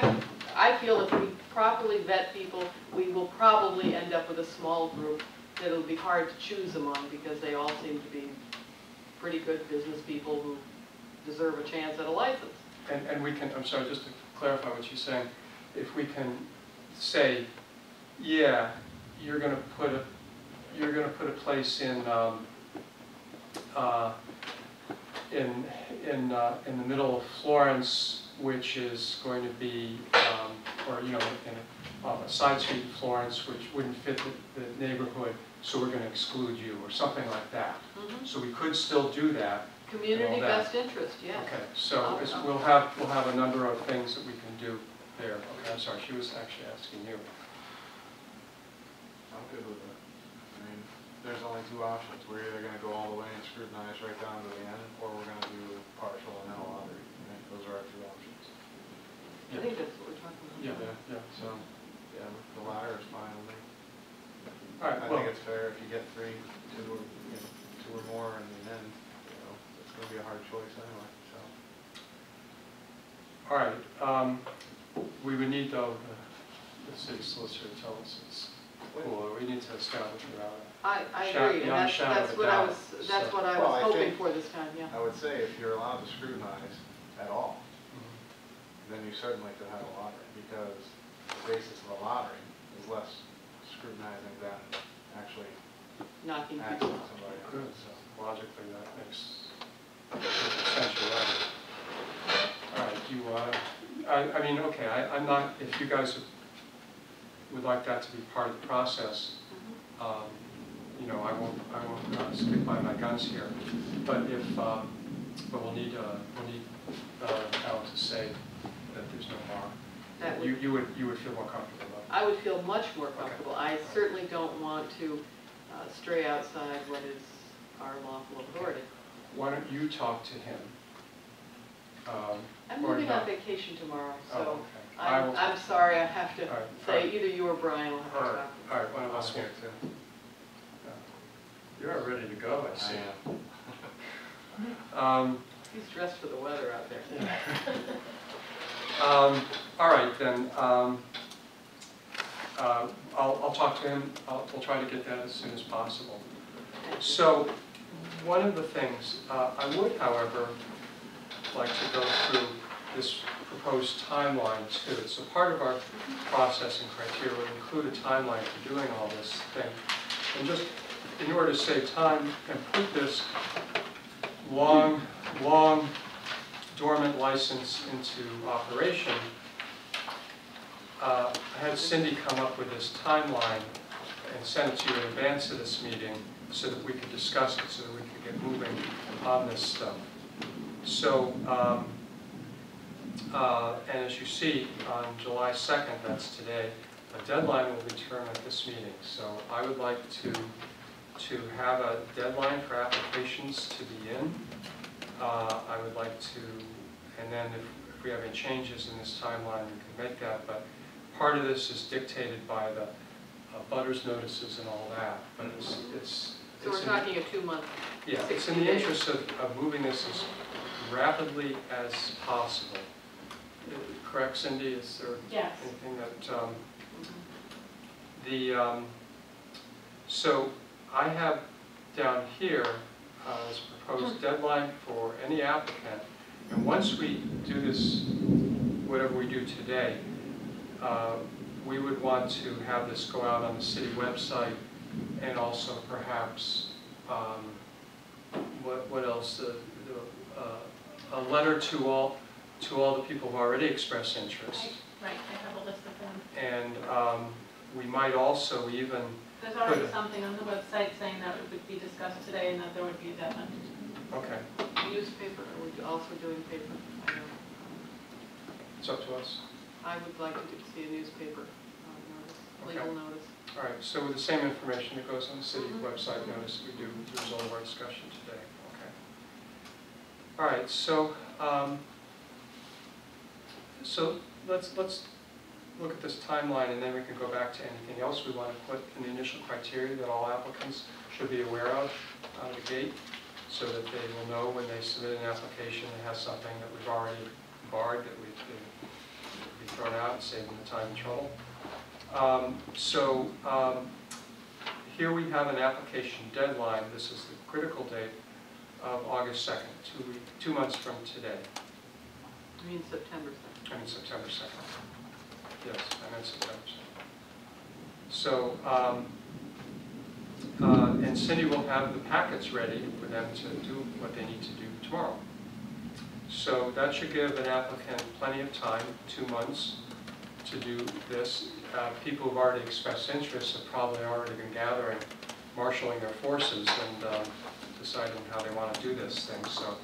I, I feel if we properly vet people, we will probably end up with a small group that it'll be hard to choose among, because they all seem to be pretty good business people who deserve a chance at a license.
and, and we can, I'm sorry, just to clarify what she's saying, if we can say, yeah, you're gonna put a, you're gonna put a place in, um, uh, in, in, uh, in the middle of Florence, which is going to be, um, or, you know, in a, uh, a side street in Florence, which wouldn't fit the, the neighborhood, so we're gonna exclude you, or something like that.
Mhm.
So we could still do that,
Community best interest, yeah.
Okay, so we'll have, we'll have a number of things that we can do there. Okay, I'm sorry, she was actually asking you.
I'm good with it. I mean, there's only two options. We're either gonna go all the way and scrutinize right down to the end, or we're gonna do partial and then a lottery. I think those are our two options.
I think that's what we're talking about.
Yeah, yeah.
So, yeah, the latter is fine with me.
All right,
I
well,
think it's fair if you get three, two or, you know, two or more in the end, you know, it's gonna be a hard choice anyway, so.
all right. um, We would need, though, the- the city solicitor to tell us it's. We need to establish a route.
I, I
Shadow-
agree, and
beyond
that's,
shadow
that's
of a
what I
doubt,
was, that's
so-
what I
Well, I
was hoping
think-
for this time, yeah.
I would say if you're allowed to scrutinize at all,
Mhm.
then you certainly could have a lottery, because the basis of a lottery is less scrutinizing than actually
Knocking
axing
people out.
somebody.
Good, so logically, that makes sense, you're right. All right, do you want I, I mean, okay, I, I'm not, if you guys would like that to be part of the process,
Mhm.
um, you know, I won't, I won't uh, stick by my guns here. But if, um, but we'll need, uh, we'll need uh, Al to say that there's no harm.
That
You,
would,
you would, you would feel more comfortable about
I would feel much more comfortable. I certainly don't want to uh, stray outside what is our lawful authority.
it. Why don't you talk to him? Um,
I'm
or
moving on
not?
vacation tomorrow,
Oh,
so
okay. I
I'm,
will-
I'm sorry, I have to
All right, all
say
right.
either you or Brian will have to
All right,
talk.
all right, one of us will.
too.
You're ready to go, I see.
am.
Um,
He's dressed for the weather out there.
Um, All right, then, um, uh, I'll, I'll talk to him, I'll, we'll try to get that as soon as possible. So, one of the things, uh, I would, however, like to go through this proposed timeline too. So part of our processing criteria would include a timeline for doing all this thing. And just in order to save time and put this long, long dormant license into operation, uh, I had Cindy come up with this timeline and send it to you in advance of this meeting so that we could discuss it, so that we could get moving on this stuff. So, um, uh, and as you see, on July 2nd, that's today, a deadline will be determined at this meeting. So I would like to, to have a deadline for applications to be in. Uh, I would like to, and then if if we have any changes in this timeline, we can make that. But part of this is dictated by the uh, butters notices and all that. But it's, it's.
So we're
in-
talking a two-month,
yeah, it's in the interest of, of moving this as rapidly as possible. Correct, Cindy, is there
Yes.
anything that, um, the, um, so I have down here uh, as proposed deadline for any applicant. And once we do this, whatever we do today, uh, we would want to have this go out on the city website and also perhaps, um, what, what else? Uh, the, uh, A letter to all, to all the people who already expressed interest.
Right, I have a list of them.
And um, we might also even,
There's already
Good.
something on the website saying that it would be discussed today and that there would be a deadline.
okay,
newspaper, are we also doing paper? I know.
it's up to us.
I would like to see a newspaper uh, notice,
Okay.
legal notice.
All right, so with the same information that goes on the city
Mhm.
website notice we do as a result of our discussion today, okay. All right, so, um, so let's, let's look at this timeline and then we can go back to anything else we want to put in the initial criteria that all applicants should be aware of out of the gate so that they will know when they submit an application that has something that we've already barred that we've be thrown out and saving the time and trouble. Um, so um, here we have an application deadline. This is the critical date of August 2nd, two, week, two months from today.
I mean September 2nd
and mean September 2nd. Yes, I meant September 2nd. So, um, uh, and Cindy will have the packets ready for them to do what they need to do tomorrow. So that should give an applicant plenty of time, two months, to do this. Uh, people who've already expressed interest have probably already been gathering, marshaling their forces and um, deciding how they want to do this thing. So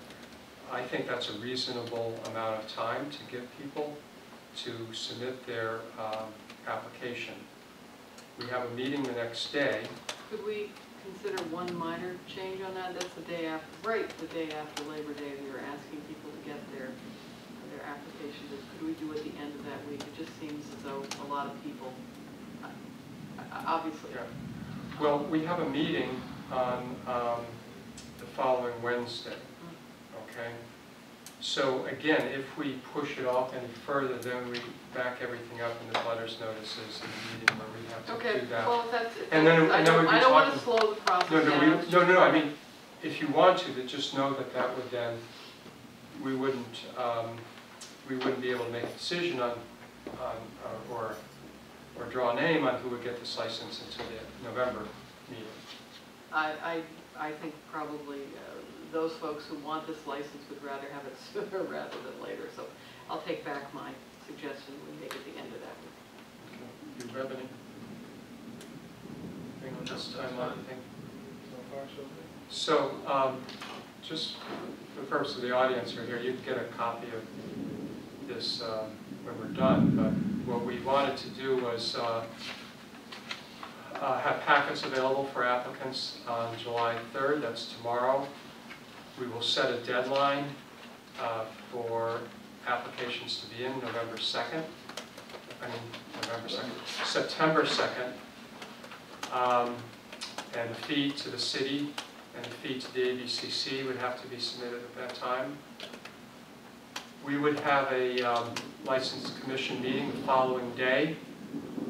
I think that's a reasonable amount of time to give people to submit their um, application. We have a meeting the next day.
Could we consider one minor change on that? That's the day after, right, the day after Labor Day, we were asking people to get their, their applications. Could we do at the end of that week? It just seems as though a lot of people, uh, uh, obviously,
Yeah. Well, we have a meeting on um, the following Wednesday, okay? So again, if we push it off any further, then we back everything up in the butters notices and the meeting where we have to
Okay,
do that.
well, if that's, if
And then-
that's- I
and then
don't,
be
I don't want to
talking-
slow the process
No,
down.
no, we, no, no, I mean, if you want to, then just know that that would then, we wouldn't, um, we wouldn't be able to make a decision on, on, uh, or, or draw a name on who would get this license until the November meeting.
I, I, I think probably uh, those folks who want this license would rather have it sooner rather than later. So I'll take back my suggestion, we make it the end of that week.
Do you have any? Thing on this timeline, thing?
So far, so good.
So, um, just for the purpose of the audience who are here, you can get a copy of this um, when we're done, but what we wanted to do was uh, uh, have packets available for applicants on July 3rd, that's tomorrow. We will set a deadline uh, for applications to be in November 2nd, I mean, November 2nd, September 2nd. Um, And the fee to the city and the fee to the ABCC would have to be submitted at that time. We would have a um, license commission meeting the following day,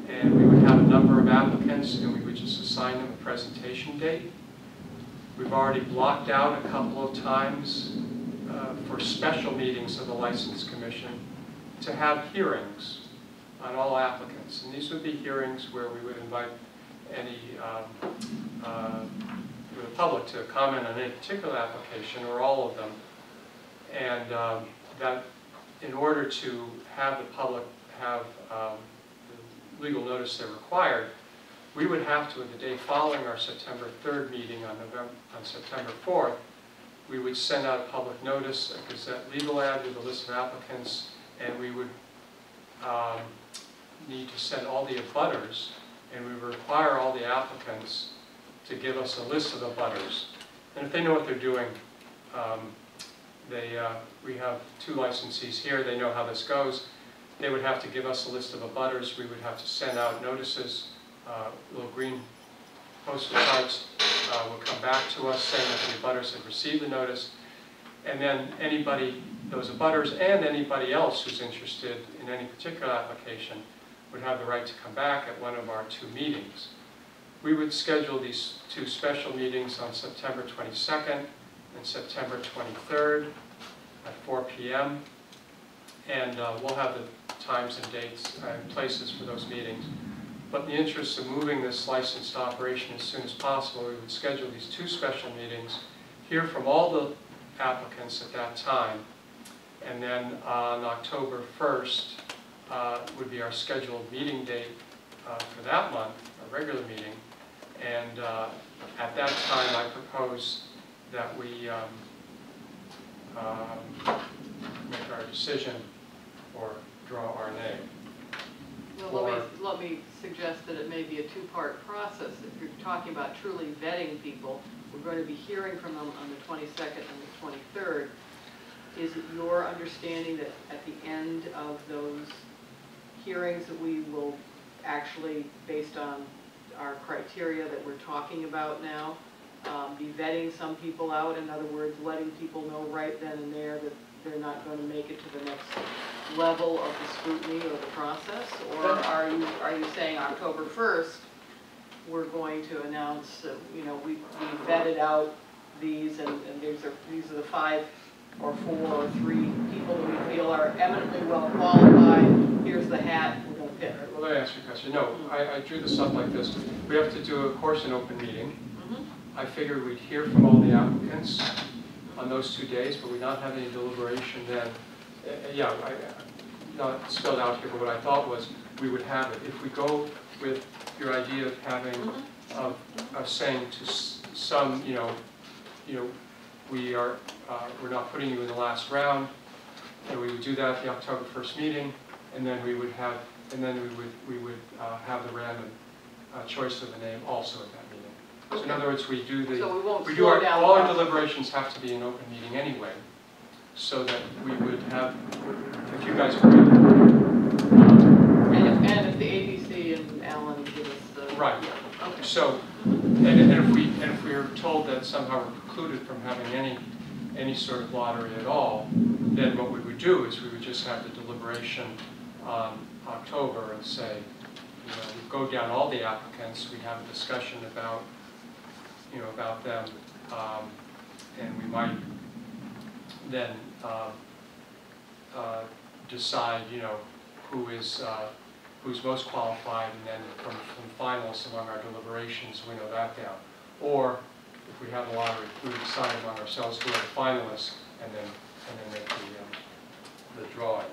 and we would have a number of applicants, and we would just assign them a presentation date. We've already blocked out a couple of times uh, for special meetings of the License Commission to have hearings on all applicants. And these would be hearings where we would invite any, um, uh, the public to comment on any particular application or all of them. And um, that, in order to have the public have um, the legal notice they're required, we would have to, the day following our September 3rd meeting on November, on September 4th, we would send out a public notice, a Gazette legal ad with a list of applicants, and we would um, need to send all the abutters, and we would require all the applicants to give us a list of the abutters. And if they know what they're doing, um, they, uh, we have two licensees here, they know how this goes. They would have to give us a list of abutters, we would have to send out notices, uh, little green postal cards uh, would come back to us saying that the abutters had received the notice. And then anybody, those abutters and anybody else who's interested in any particular application would have the right to come back at one of our two meetings. We would schedule these two special meetings on September 22nd and September 23rd at 4 PM. And uh, we'll have the times and dates and places for those meetings. But in the interest of moving this licensed operation as soon as possible, we would schedule these two special meetings, hear from all the applicants at that time, and then on October 1st uh, would be our scheduled meeting date uh, for that month, a regular meeting. And uh, at that time, I propose that we um, um, make our decision or draw our name.
Well, let me, let me suggest that it may be a two-part process. If you're talking about truly vetting people, we're going to be hearing from them on the 22nd and the 23rd. Is it your understanding that at the end of those hearings that we will actually, based on our criteria that we're talking about now, um, be vetting some people out, in other words, letting people know right then and there that they're not going to make it to the next level of the scrutiny or the process? Or are you, are you saying October 1st, we're going to announce, uh, you know, we we vetted out these and and these are, these are the five or four or three people that we feel are eminently well qualified, here's the hat, we're going to pick.
Well, let me answer your question. No, I, I drew this up like this. We have to do, of course, an open meeting.
Mhm.
I figured we'd hear from all the applicants on those two days, but we not have any deliberation then. Uh, Yeah, I, not spelled out here, but what I thought was, we would have it. If we go with your idea of having,
Mhm.
of, of saying to s- some, you know, you know, we are, uh, we're not putting you in the last round, and we would do that at the October 1st meeting, and then we would have, and then we would, we would uh, have the random uh, choice of the name also at that. So in other words, we do the,
So we won't
we do our,
down.
all our deliberations have to be an open meeting anyway, so that we would have, if you guys agree.
And if, and if the ABC and Alan give us the.
Right.
Yeah, Okay.
So, and and if we, and if we are told that somehow we're precluded from having any, any sort of lottery at all, then what we would do is we would just have the deliberation on October and say, you know, we go down all the applicants, we have a discussion about, you know, about them, um, and we might then um, uh, decide, you know, who is, uh, who's most qualified, and then from, from finalists among our deliberations, we know that down. Or if we have a lottery, we decide among ourselves who are the finalists, and then, and then make the, um, the drawing.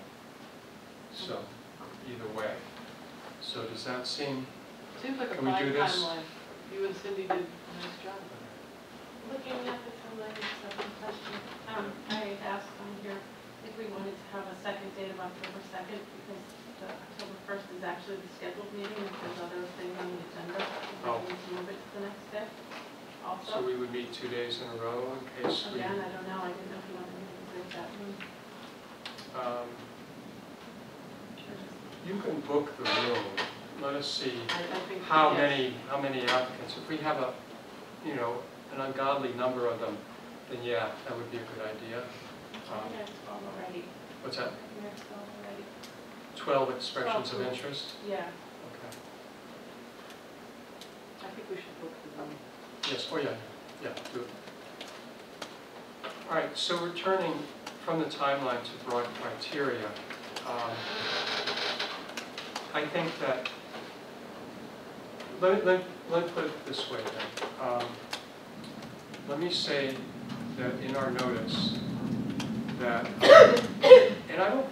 So, either way. So does that seem,
Seems like a
Can we
fine
do this?
timeline. You and Cindy did nice job.
Looking at the it's a question. Um, I asked on here if we wanted to have a second date of October second, because the October first is actually the scheduled meeting, if there's other things on the agenda,
Oh.
we need to move it to the next day.
so
Also,
we would meet two days in a row in case we,
again, I don't know, I didn't know if you wanted me to break that one.
um, you can book the room. Let us see
I, I think.
how
yes.
many, how many applicants. If we have a, you know, an ungodly number of them, then yeah, that would be a good idea. Um,
We already,
What's that,
we have twelve already.
12 expressions of interest?
Yeah,
Okay.
I think we should book the room.
Yes, oh yeah, yeah, do it. All right, so returning from the timeline to broad criteria, um, I think that, let, let, let me put it this way then. Um, Let me say that in our notice, that, and I don't,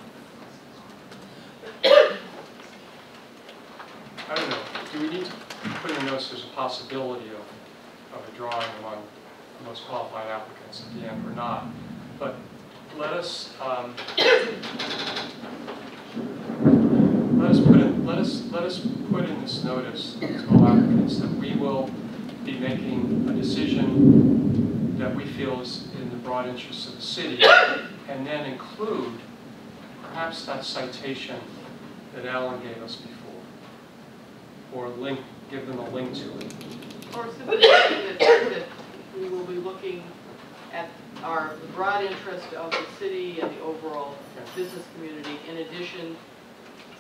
I don't know, do we need to put in the notice there's a possibility of, of a drawing among the most qualified applicants at the end or not? But let us, um, let us put in, let us, let us put in this notice to all applicants that we will be making a decision that we feel is in the broad interests of the city, and then include perhaps that citation that Alan gave us before, or link, give them a link to it.
Or simply that, that we will be looking at our the broad interest of the city and the overall business community. In addition,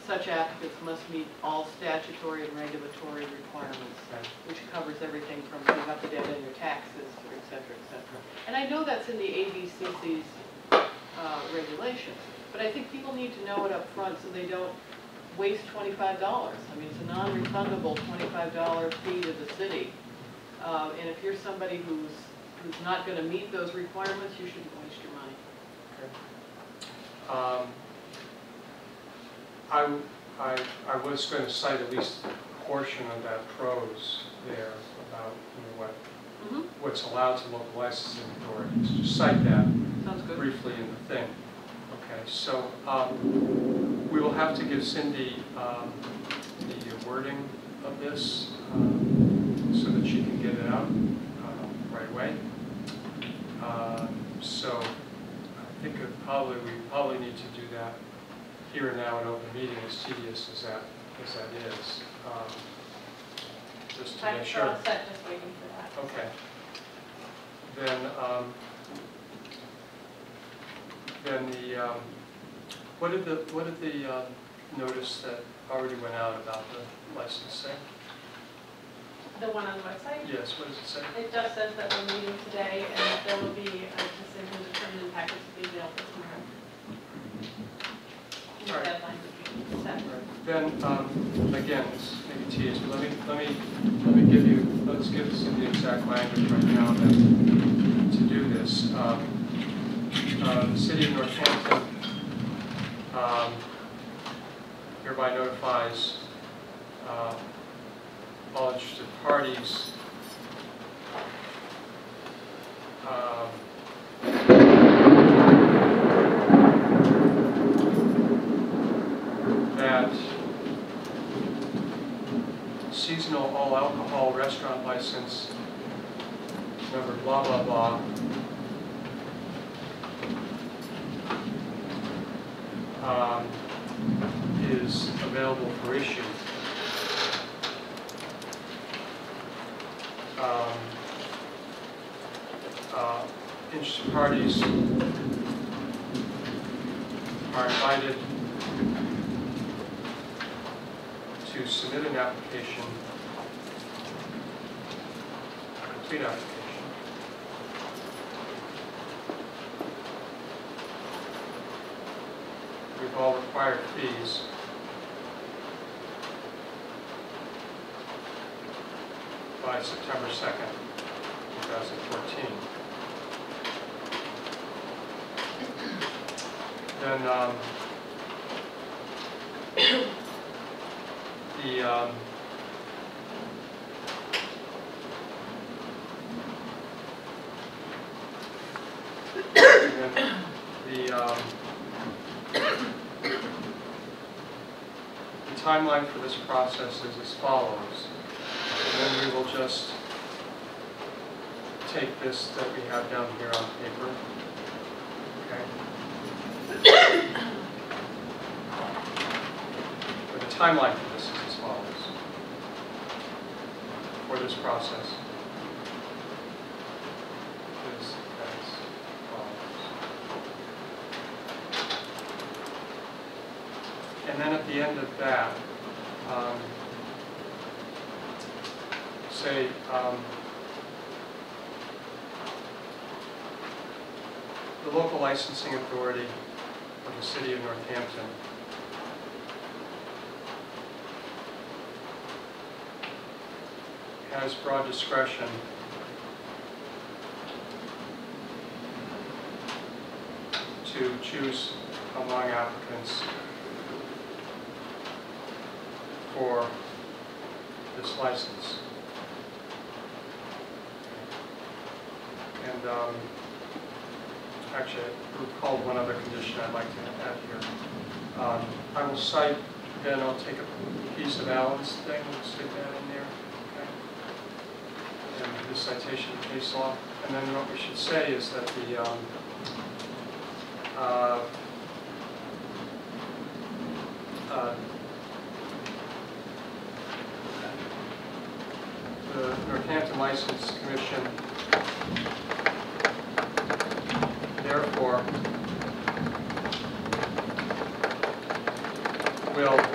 such applicants must meet all statutory and regulatory requirements,
Okay.
which covers everything from being up to date on your taxes, or et cetera, et cetera. And I know that's in the ABCC's uh, regulations, but I think people need to know it up front so they don't waste twenty-five dollars. I mean, it's a non-refundable twenty-five dollar fee to the city. Uh, And if you're somebody who's, who's not gonna meet those requirements, you shouldn't waste your money.
Um, I, I, I was going to cite at least a portion of that prose there about, you know, what,
Mhm.
what's allowed to local licensing authorities. Just cite that briefly in the thing. Okay, so um, we will have to give Cindy um, the wording of this um, so that she can get it out uh, right away. Um, So I think probably, we probably need to do that here and now in open meeting, as tedious as that, as that is. um, Just to
I'm
make
sure all set, just waiting for that.
Okay. Then, um, then the, um, what did the, what did the um, notice that already went out about the license say?
The one on the website?
Yes, what does it say?
It just says that we're meeting today and that there will be a decision determined package to be mailed this
Then, um, again, it's maybe tedious, but let me, let me, let me give you, let's give us the exact language right now that, to do this. Um, uh, The city of Northampton um, hereby notifies uh, all interested parties um, that seasonal all alcohol restaurant license number blah, blah, blah. um, is available for issue. Um, uh, Interested parties are invited to submit an application, a complete application. with required fees. By September 2nd, 2014. Then, um, the, um, then the, um, the timeline for this process is as follows. And then we will just take this that we have down here on paper. Okay? The timeline for this is as follows. For this process. Is. And then at the end of that, um, say, um, the local licensing authority of the city of Northampton has broad discretion to choose among applicants for this license. And um, actually, I recalled one other condition I'd like to add here. Um, I will cite, then I'll take a piece of Alan's thing, and stick that in there? And this citation of case law. And then what we should say is that the, um, uh, uh, the Northampton License Commission therefore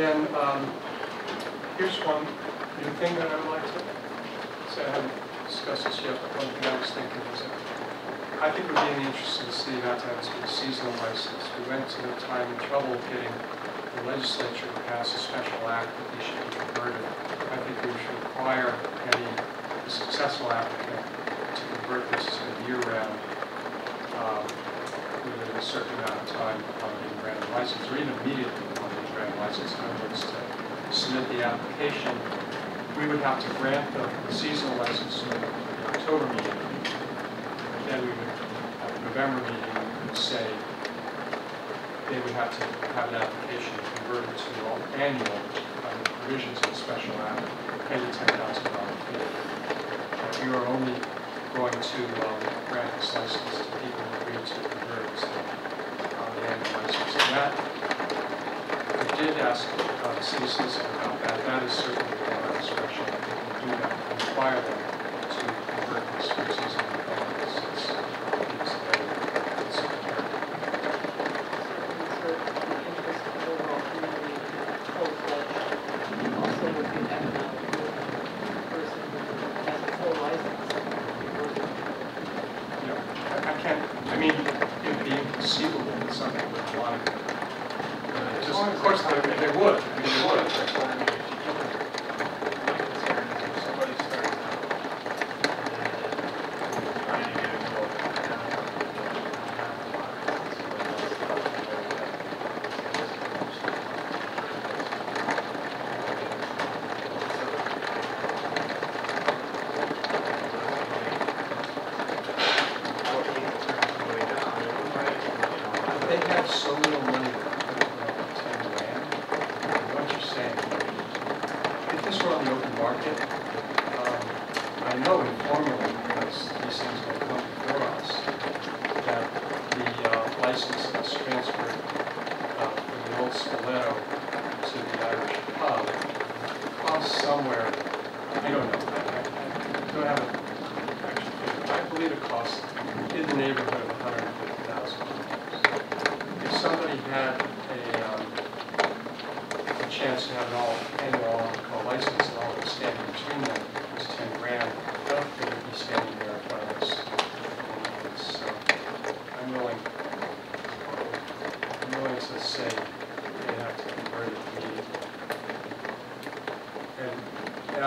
then um, here's one new thing that I that, I did ask uh, City Citizen about that. That is certainly our instruction. We can do that, require them to convert these species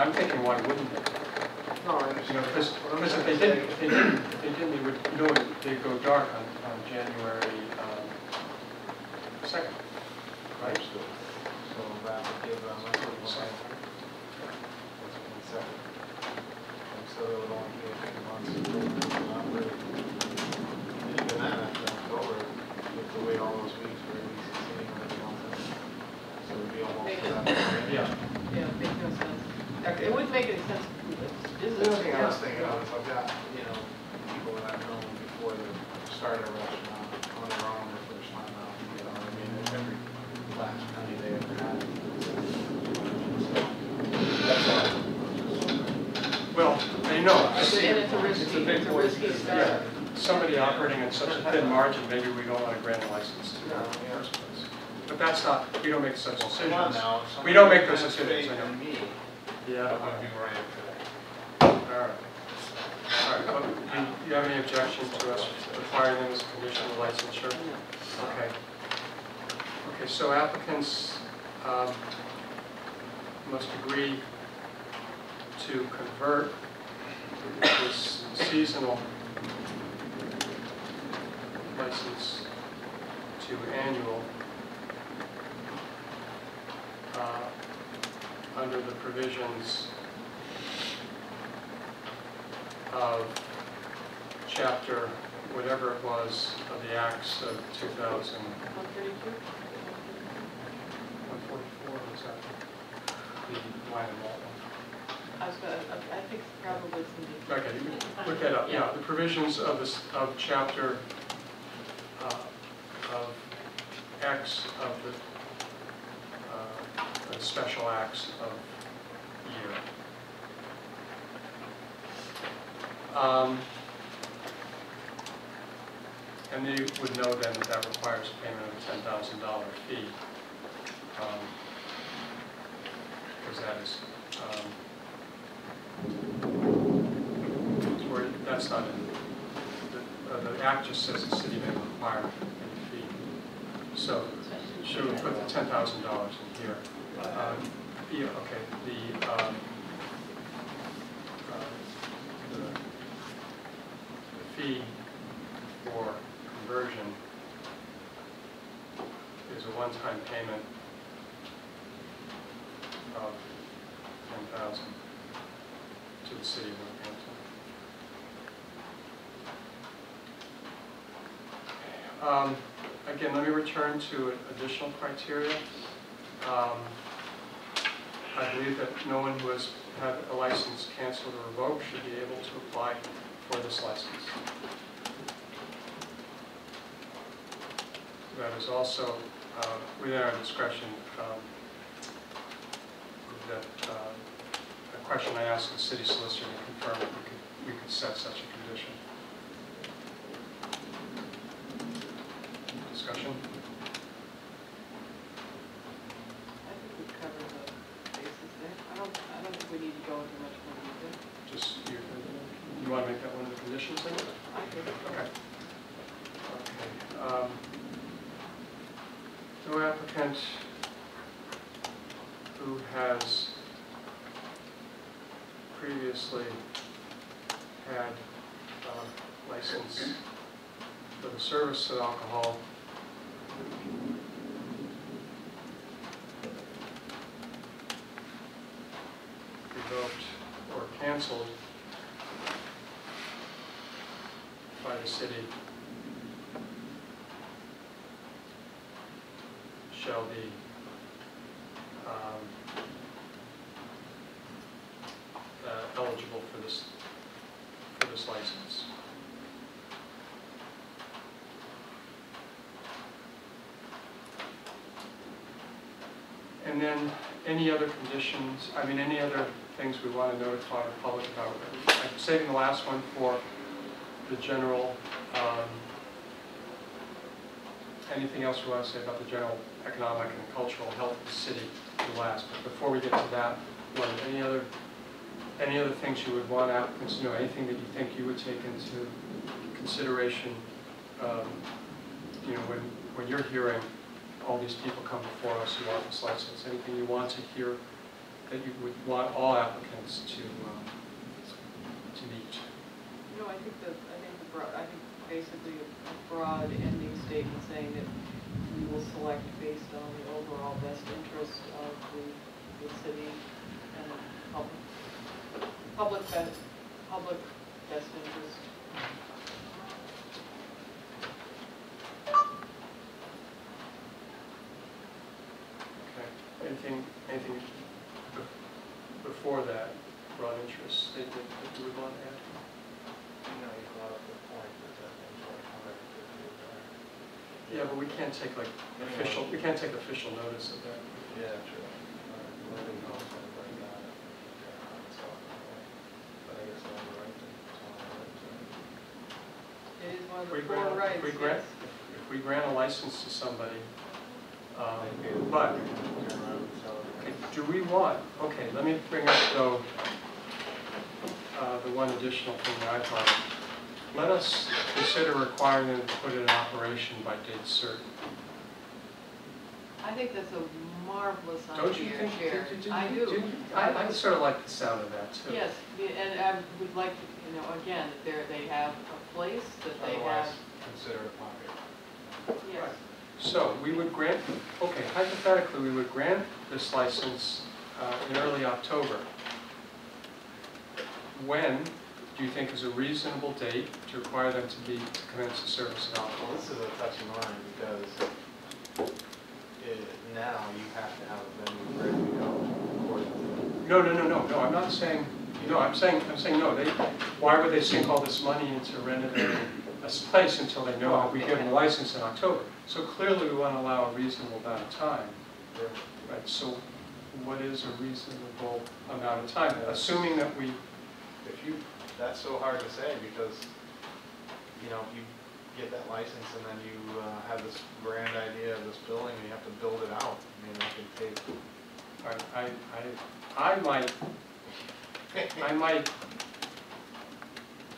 I'm thinking why wouldn't they?
No, I understand.
You know, because, if they didn't, if they didn't, decisions. We don't make those decisions. I. Yeah.
I want to be
All right. All right. Do you have any objection to us requiring them as condition of licensure? Okay. Okay, so applicants um, must agree to convert this seasonal license to annual uh, under the provisions of chapter, whatever it was, of the acts of 2000. 144 was that the malt one?
I was gonna, I I think probably Cindy.
Okay, you can look that up, yeah, the provisions of this, of chapter, uh, of X of the of year. Um, And they would know then that that requires payment of a ten thousand dollar fee. Because that is, um, where, that's not in, the, uh, the act just says the city may require a fee. So, should we put the ten thousand dollars in here? Um, Yeah, okay, the, um, uh, the the fee for conversion is a one-time payment of ten thousand to the city of Northampton. Um, Again, let me return to additional criteria. Um, I believe that no one who has had a license canceled or revoked should be able to apply for this license. That is also uh, within our discretion, um, that, uh, a question I asked the city solicitor to confirm that we could, we could set such a condition. Discussion?
I think we've covered the bases there. I don't, I don't think we need to go into much more detail.
Just, you, you want to make that one of the conditions then?
I think.
Okay. Okay. um, No applicant who has previously had a license for the service of alcohol revoked or canceled by the city shall be um, uh, eligible for this, for this license. And then any other conditions, I mean, any other things we want to notify the public about. I'm saving the last one for the general, um, anything else you want to say about the general economic and cultural health of the city to last. But before we get to that, any other, any other things you would want applicants to know, anything that you think you would take into consideration, um, you know, when, when you're hearing all these people come before us who want this license, anything you want to hear that you would want all applicants to, um, to meet?
No, I think the, the broad, I think basically a broad ending statement saying that we will select based on the overall best interest of the, the city and the public, public best, public best interest.
Okay, anything, anything before that, broad interest statement that you would want to add?
You know, you brought up the point that that thing's like hundred and fifty or
Yeah, but we can't take like official, we cann't take official notice of that.
Yeah, true. Living knows everybody got it. Yeah, it's all, But I guess that's the right thing. It's all right,
It is one of
If we
four
grant-
rights,
If we grant,
yes.
if we grant a license to somebody,
so.
um, but,
can Turn around and sell it.
okay, do we want, okay, let me bring up though, uh, the one additional thing that I thought. Let us consider requiring them to put it in operation by date certain.
I think that's a marvelous
Don't
idea,
you think?
Chair.
do- do-
I
do-
do.
I, I sort of like the sound of that too.
Yes, and I would like to, you know, again, that there, they have a place, that they
Otherwise,
have,
consider it pocket.
yes.
So we would grant, okay, hypothetically, we would grant this license uh, in early October. When do you think is a reasonable date to require them to be, to commence the service of
Well, this is a touchy line because it, now you have to have a venue ready to go.
No, no, no, no, no, I'm not saying, no, I'm saying, I'm saying, no, they, why would they sink all this money into renovating a place until they know we give them a license in October? So clearly, we want to allow a reasonable amount of time. Right, so what is a reasonable amount of time? Assuming that we,
If you, that's so hard to say because, you know, you get that license and then you uh, have this grand idea of this building and you have to build it out, I mean, that can take.
I, I, I I might, I might,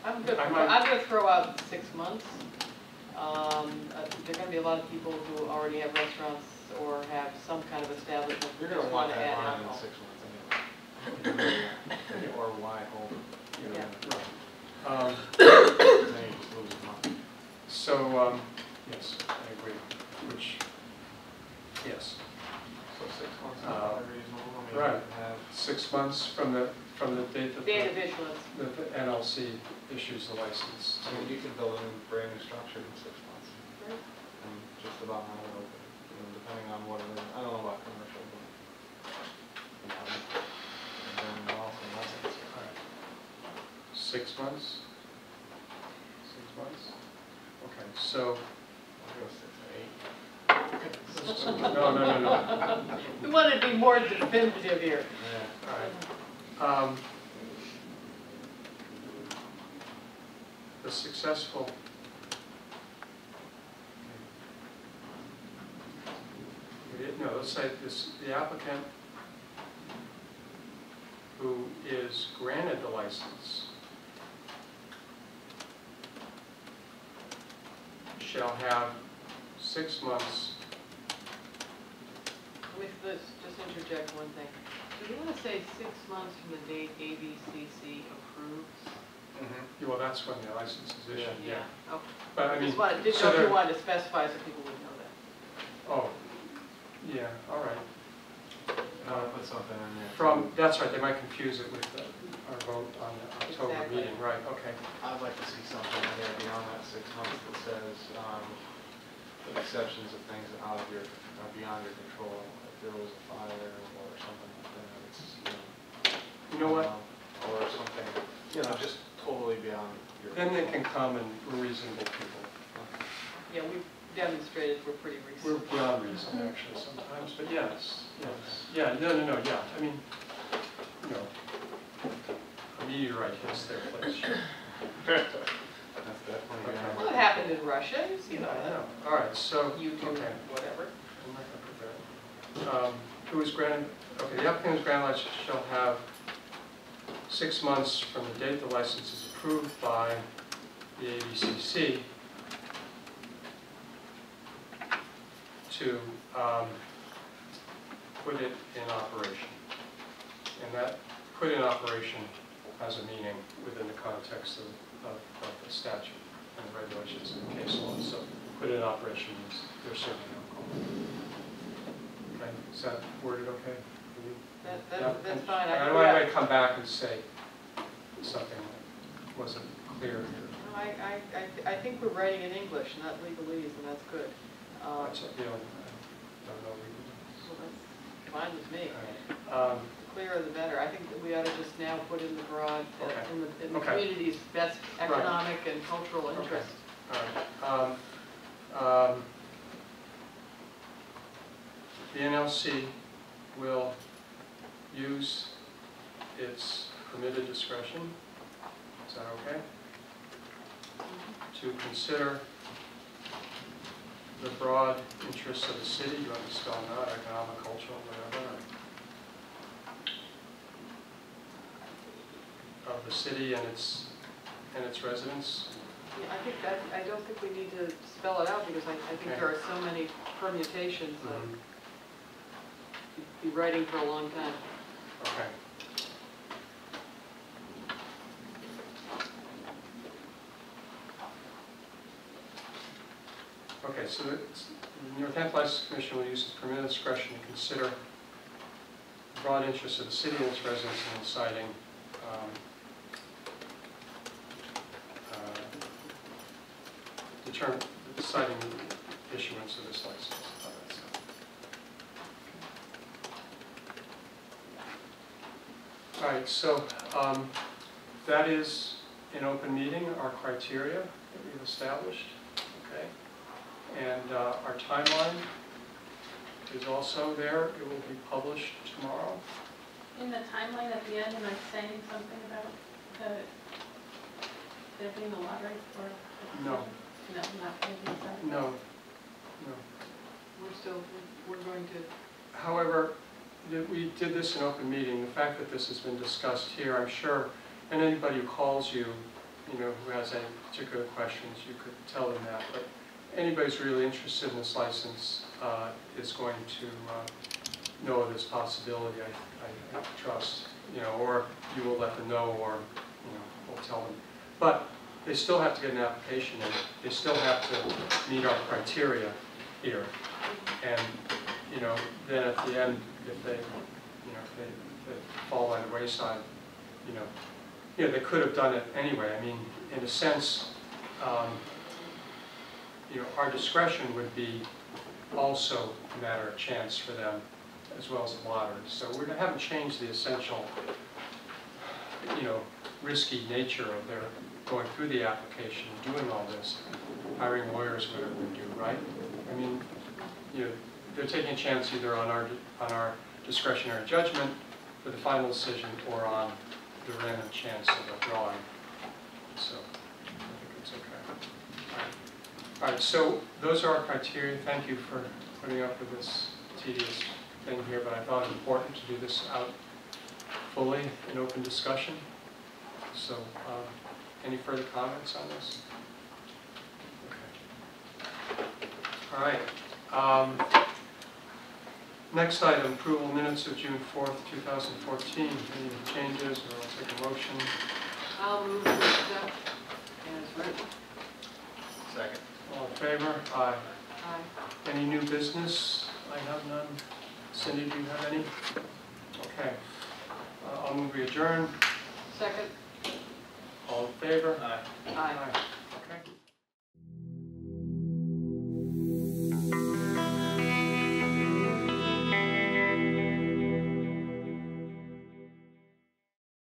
I'm gonna,
I might-
I'm gonna throw out six months. Um, uh, there are gonna be a lot of people who already have restaurants or have some kind of establishment.
You're gonna
just
want
wanna
that
add
line in six months anyway. Or why hold, you know,
um,
then you just lose money.
so, um, yes, I agree, which, yes.
So six months is
Uh,
reasonable, I mean,
right.
have,
Six months from the, from the date that
Date of
the,
issuance.
that the NLC issues the license.
I mean, you can build a new, brand new structure in six months.
Right.
And just about have it open, you know, depending on what it is, I don't know about commercial, but. you know,
Six months? Six months? Okay, so,
I'll go six to eight.
no, no, no, no.
We want to be more definitive here.
Yeah.
All right. Um, The successful. No, let's say this, the applicant who is granted the license shall have six months
With this, just interject one thing. Do you wanna say six months from the date ABCC approves?
Yeah, Well, that's when the license is issued, yeah.
Okay.
But I mean,
Just wanted, didn't
so
know if you
there-
wanted to specify so people would know that.
oh, yeah, all right.
I wanna put something in there.
From, that's right, they might confuse it with the- our vote on the October
Exactly.
meeting, right, okay.
I'd like to see something in there beyond that six months that says, um, with exceptions of things that out of your, are beyond your control. If there was a fire or something like that, it's, you know.
You know what,
um, Or something, you know, just totally beyond your.
then they can
control.
come and we're reasonable people.
Yeah, we've demonstrated we're pretty reasonable.
We're
reasonable.
beyond reason actually sometimes, but yes, yes. Yeah, no, no, no, yeah, I mean, you know, a meteorite hits their place.
That's definitely,
Okay.
Well, it happened in Russia, you see
Yeah, I
that.
know. All right, so,
YouTube,
okay.
whatever.
I'm not gonna put that. Um, Who is granted, okay, the applicant who is granted license shall have six months from the date the license is approved by the ABCC to um, put it in operation. And that put in operation has a meaning within the context of, of of the statute and the regulations and the case law. So put in operation means they're serving alcohol. Okay, is that worded okay? you?
That,
Yeah,
that's
and-
fine.
and I
I,
don't want anybody to come back and say something that wasn't clear here.
No, I, I, I, I think we're writing in English, not legalese, and that's good. Uh,
That's, you know, I don't know.
so that's fine with me.
Right. Um,
clearer the better. I think that we ought to just now put in the broad, uh,
Okay.
in the, in the
Okay.
community's best economic and cultural
Okay.
interest.
All right. Um, um, The NLC will use its permitted discretion, is that okay? To consider the broad interests of the city, you want to spell them out, economic, cultural, whatever, of the city and its, and its residents,
Yeah, I think that, I don't think we need to spell it out because I, I think
Okay.
there are so many permutations
Mhm.
be writing for a long time.
Okay. Okay, so it's- the Northampton License Commission will use its permitted discretion to consider the broad interests of the city and its residents in deciding um, uh, determine, deciding the issuance of this license. How about that? All right, so um, that is in open meeting, our criteria that we've established, okay? And uh, our timeline is also there. It will be published tomorrow.
In the timeline at the end, am I saying something about the, there being a lottery for?
No.
No, not going to be that.
No, no.
We're still, we're going to,
However, we did this in open meeting, the fact that this has been discussed here, I'm sure, and anybody who calls you, you know, who has any particular questions, you could tell them that, but anybody who's really interested in this license uh, is going to uh, know of this possibility, I, I trust, you know, or you will let them know, or, you know, we'll tell them. But they still have to get an application in, they still have to meet our criteria here. And, you know, then at the end, if they, you know, if they, if they fall by the wayside, you know, you know, they could have done it anyway. I mean, in a sense, um, you know, our discretion would be also a matter of chance for them as well as the lottery. So we haven't changed the essential, you know, risky nature of their going through the application, doing all this, hiring lawyers, whatever we do, right? I mean, you know, they're taking a chance either on our, on our discretionary judgment for the final decision or on the random chance of a drawing. So I think it's okay. All right. All right, so those are our criteria. Thank you for putting up with this tedious thing here, but I thought it important to do this out fully in open discussion. So, um, any further comments on this? Okay. All right. Um, Next item, approval minutes of June 4th, 2014. Any changes, or I'll take a motion?
I'll move to accept as written.
Second.
All in favor? Aye.
Aye.
Any new business? I have none. Cindy, do you have any? Okay. Uh, I'll move we adjourn.
Second?
All in favor?
Aye.
Aye.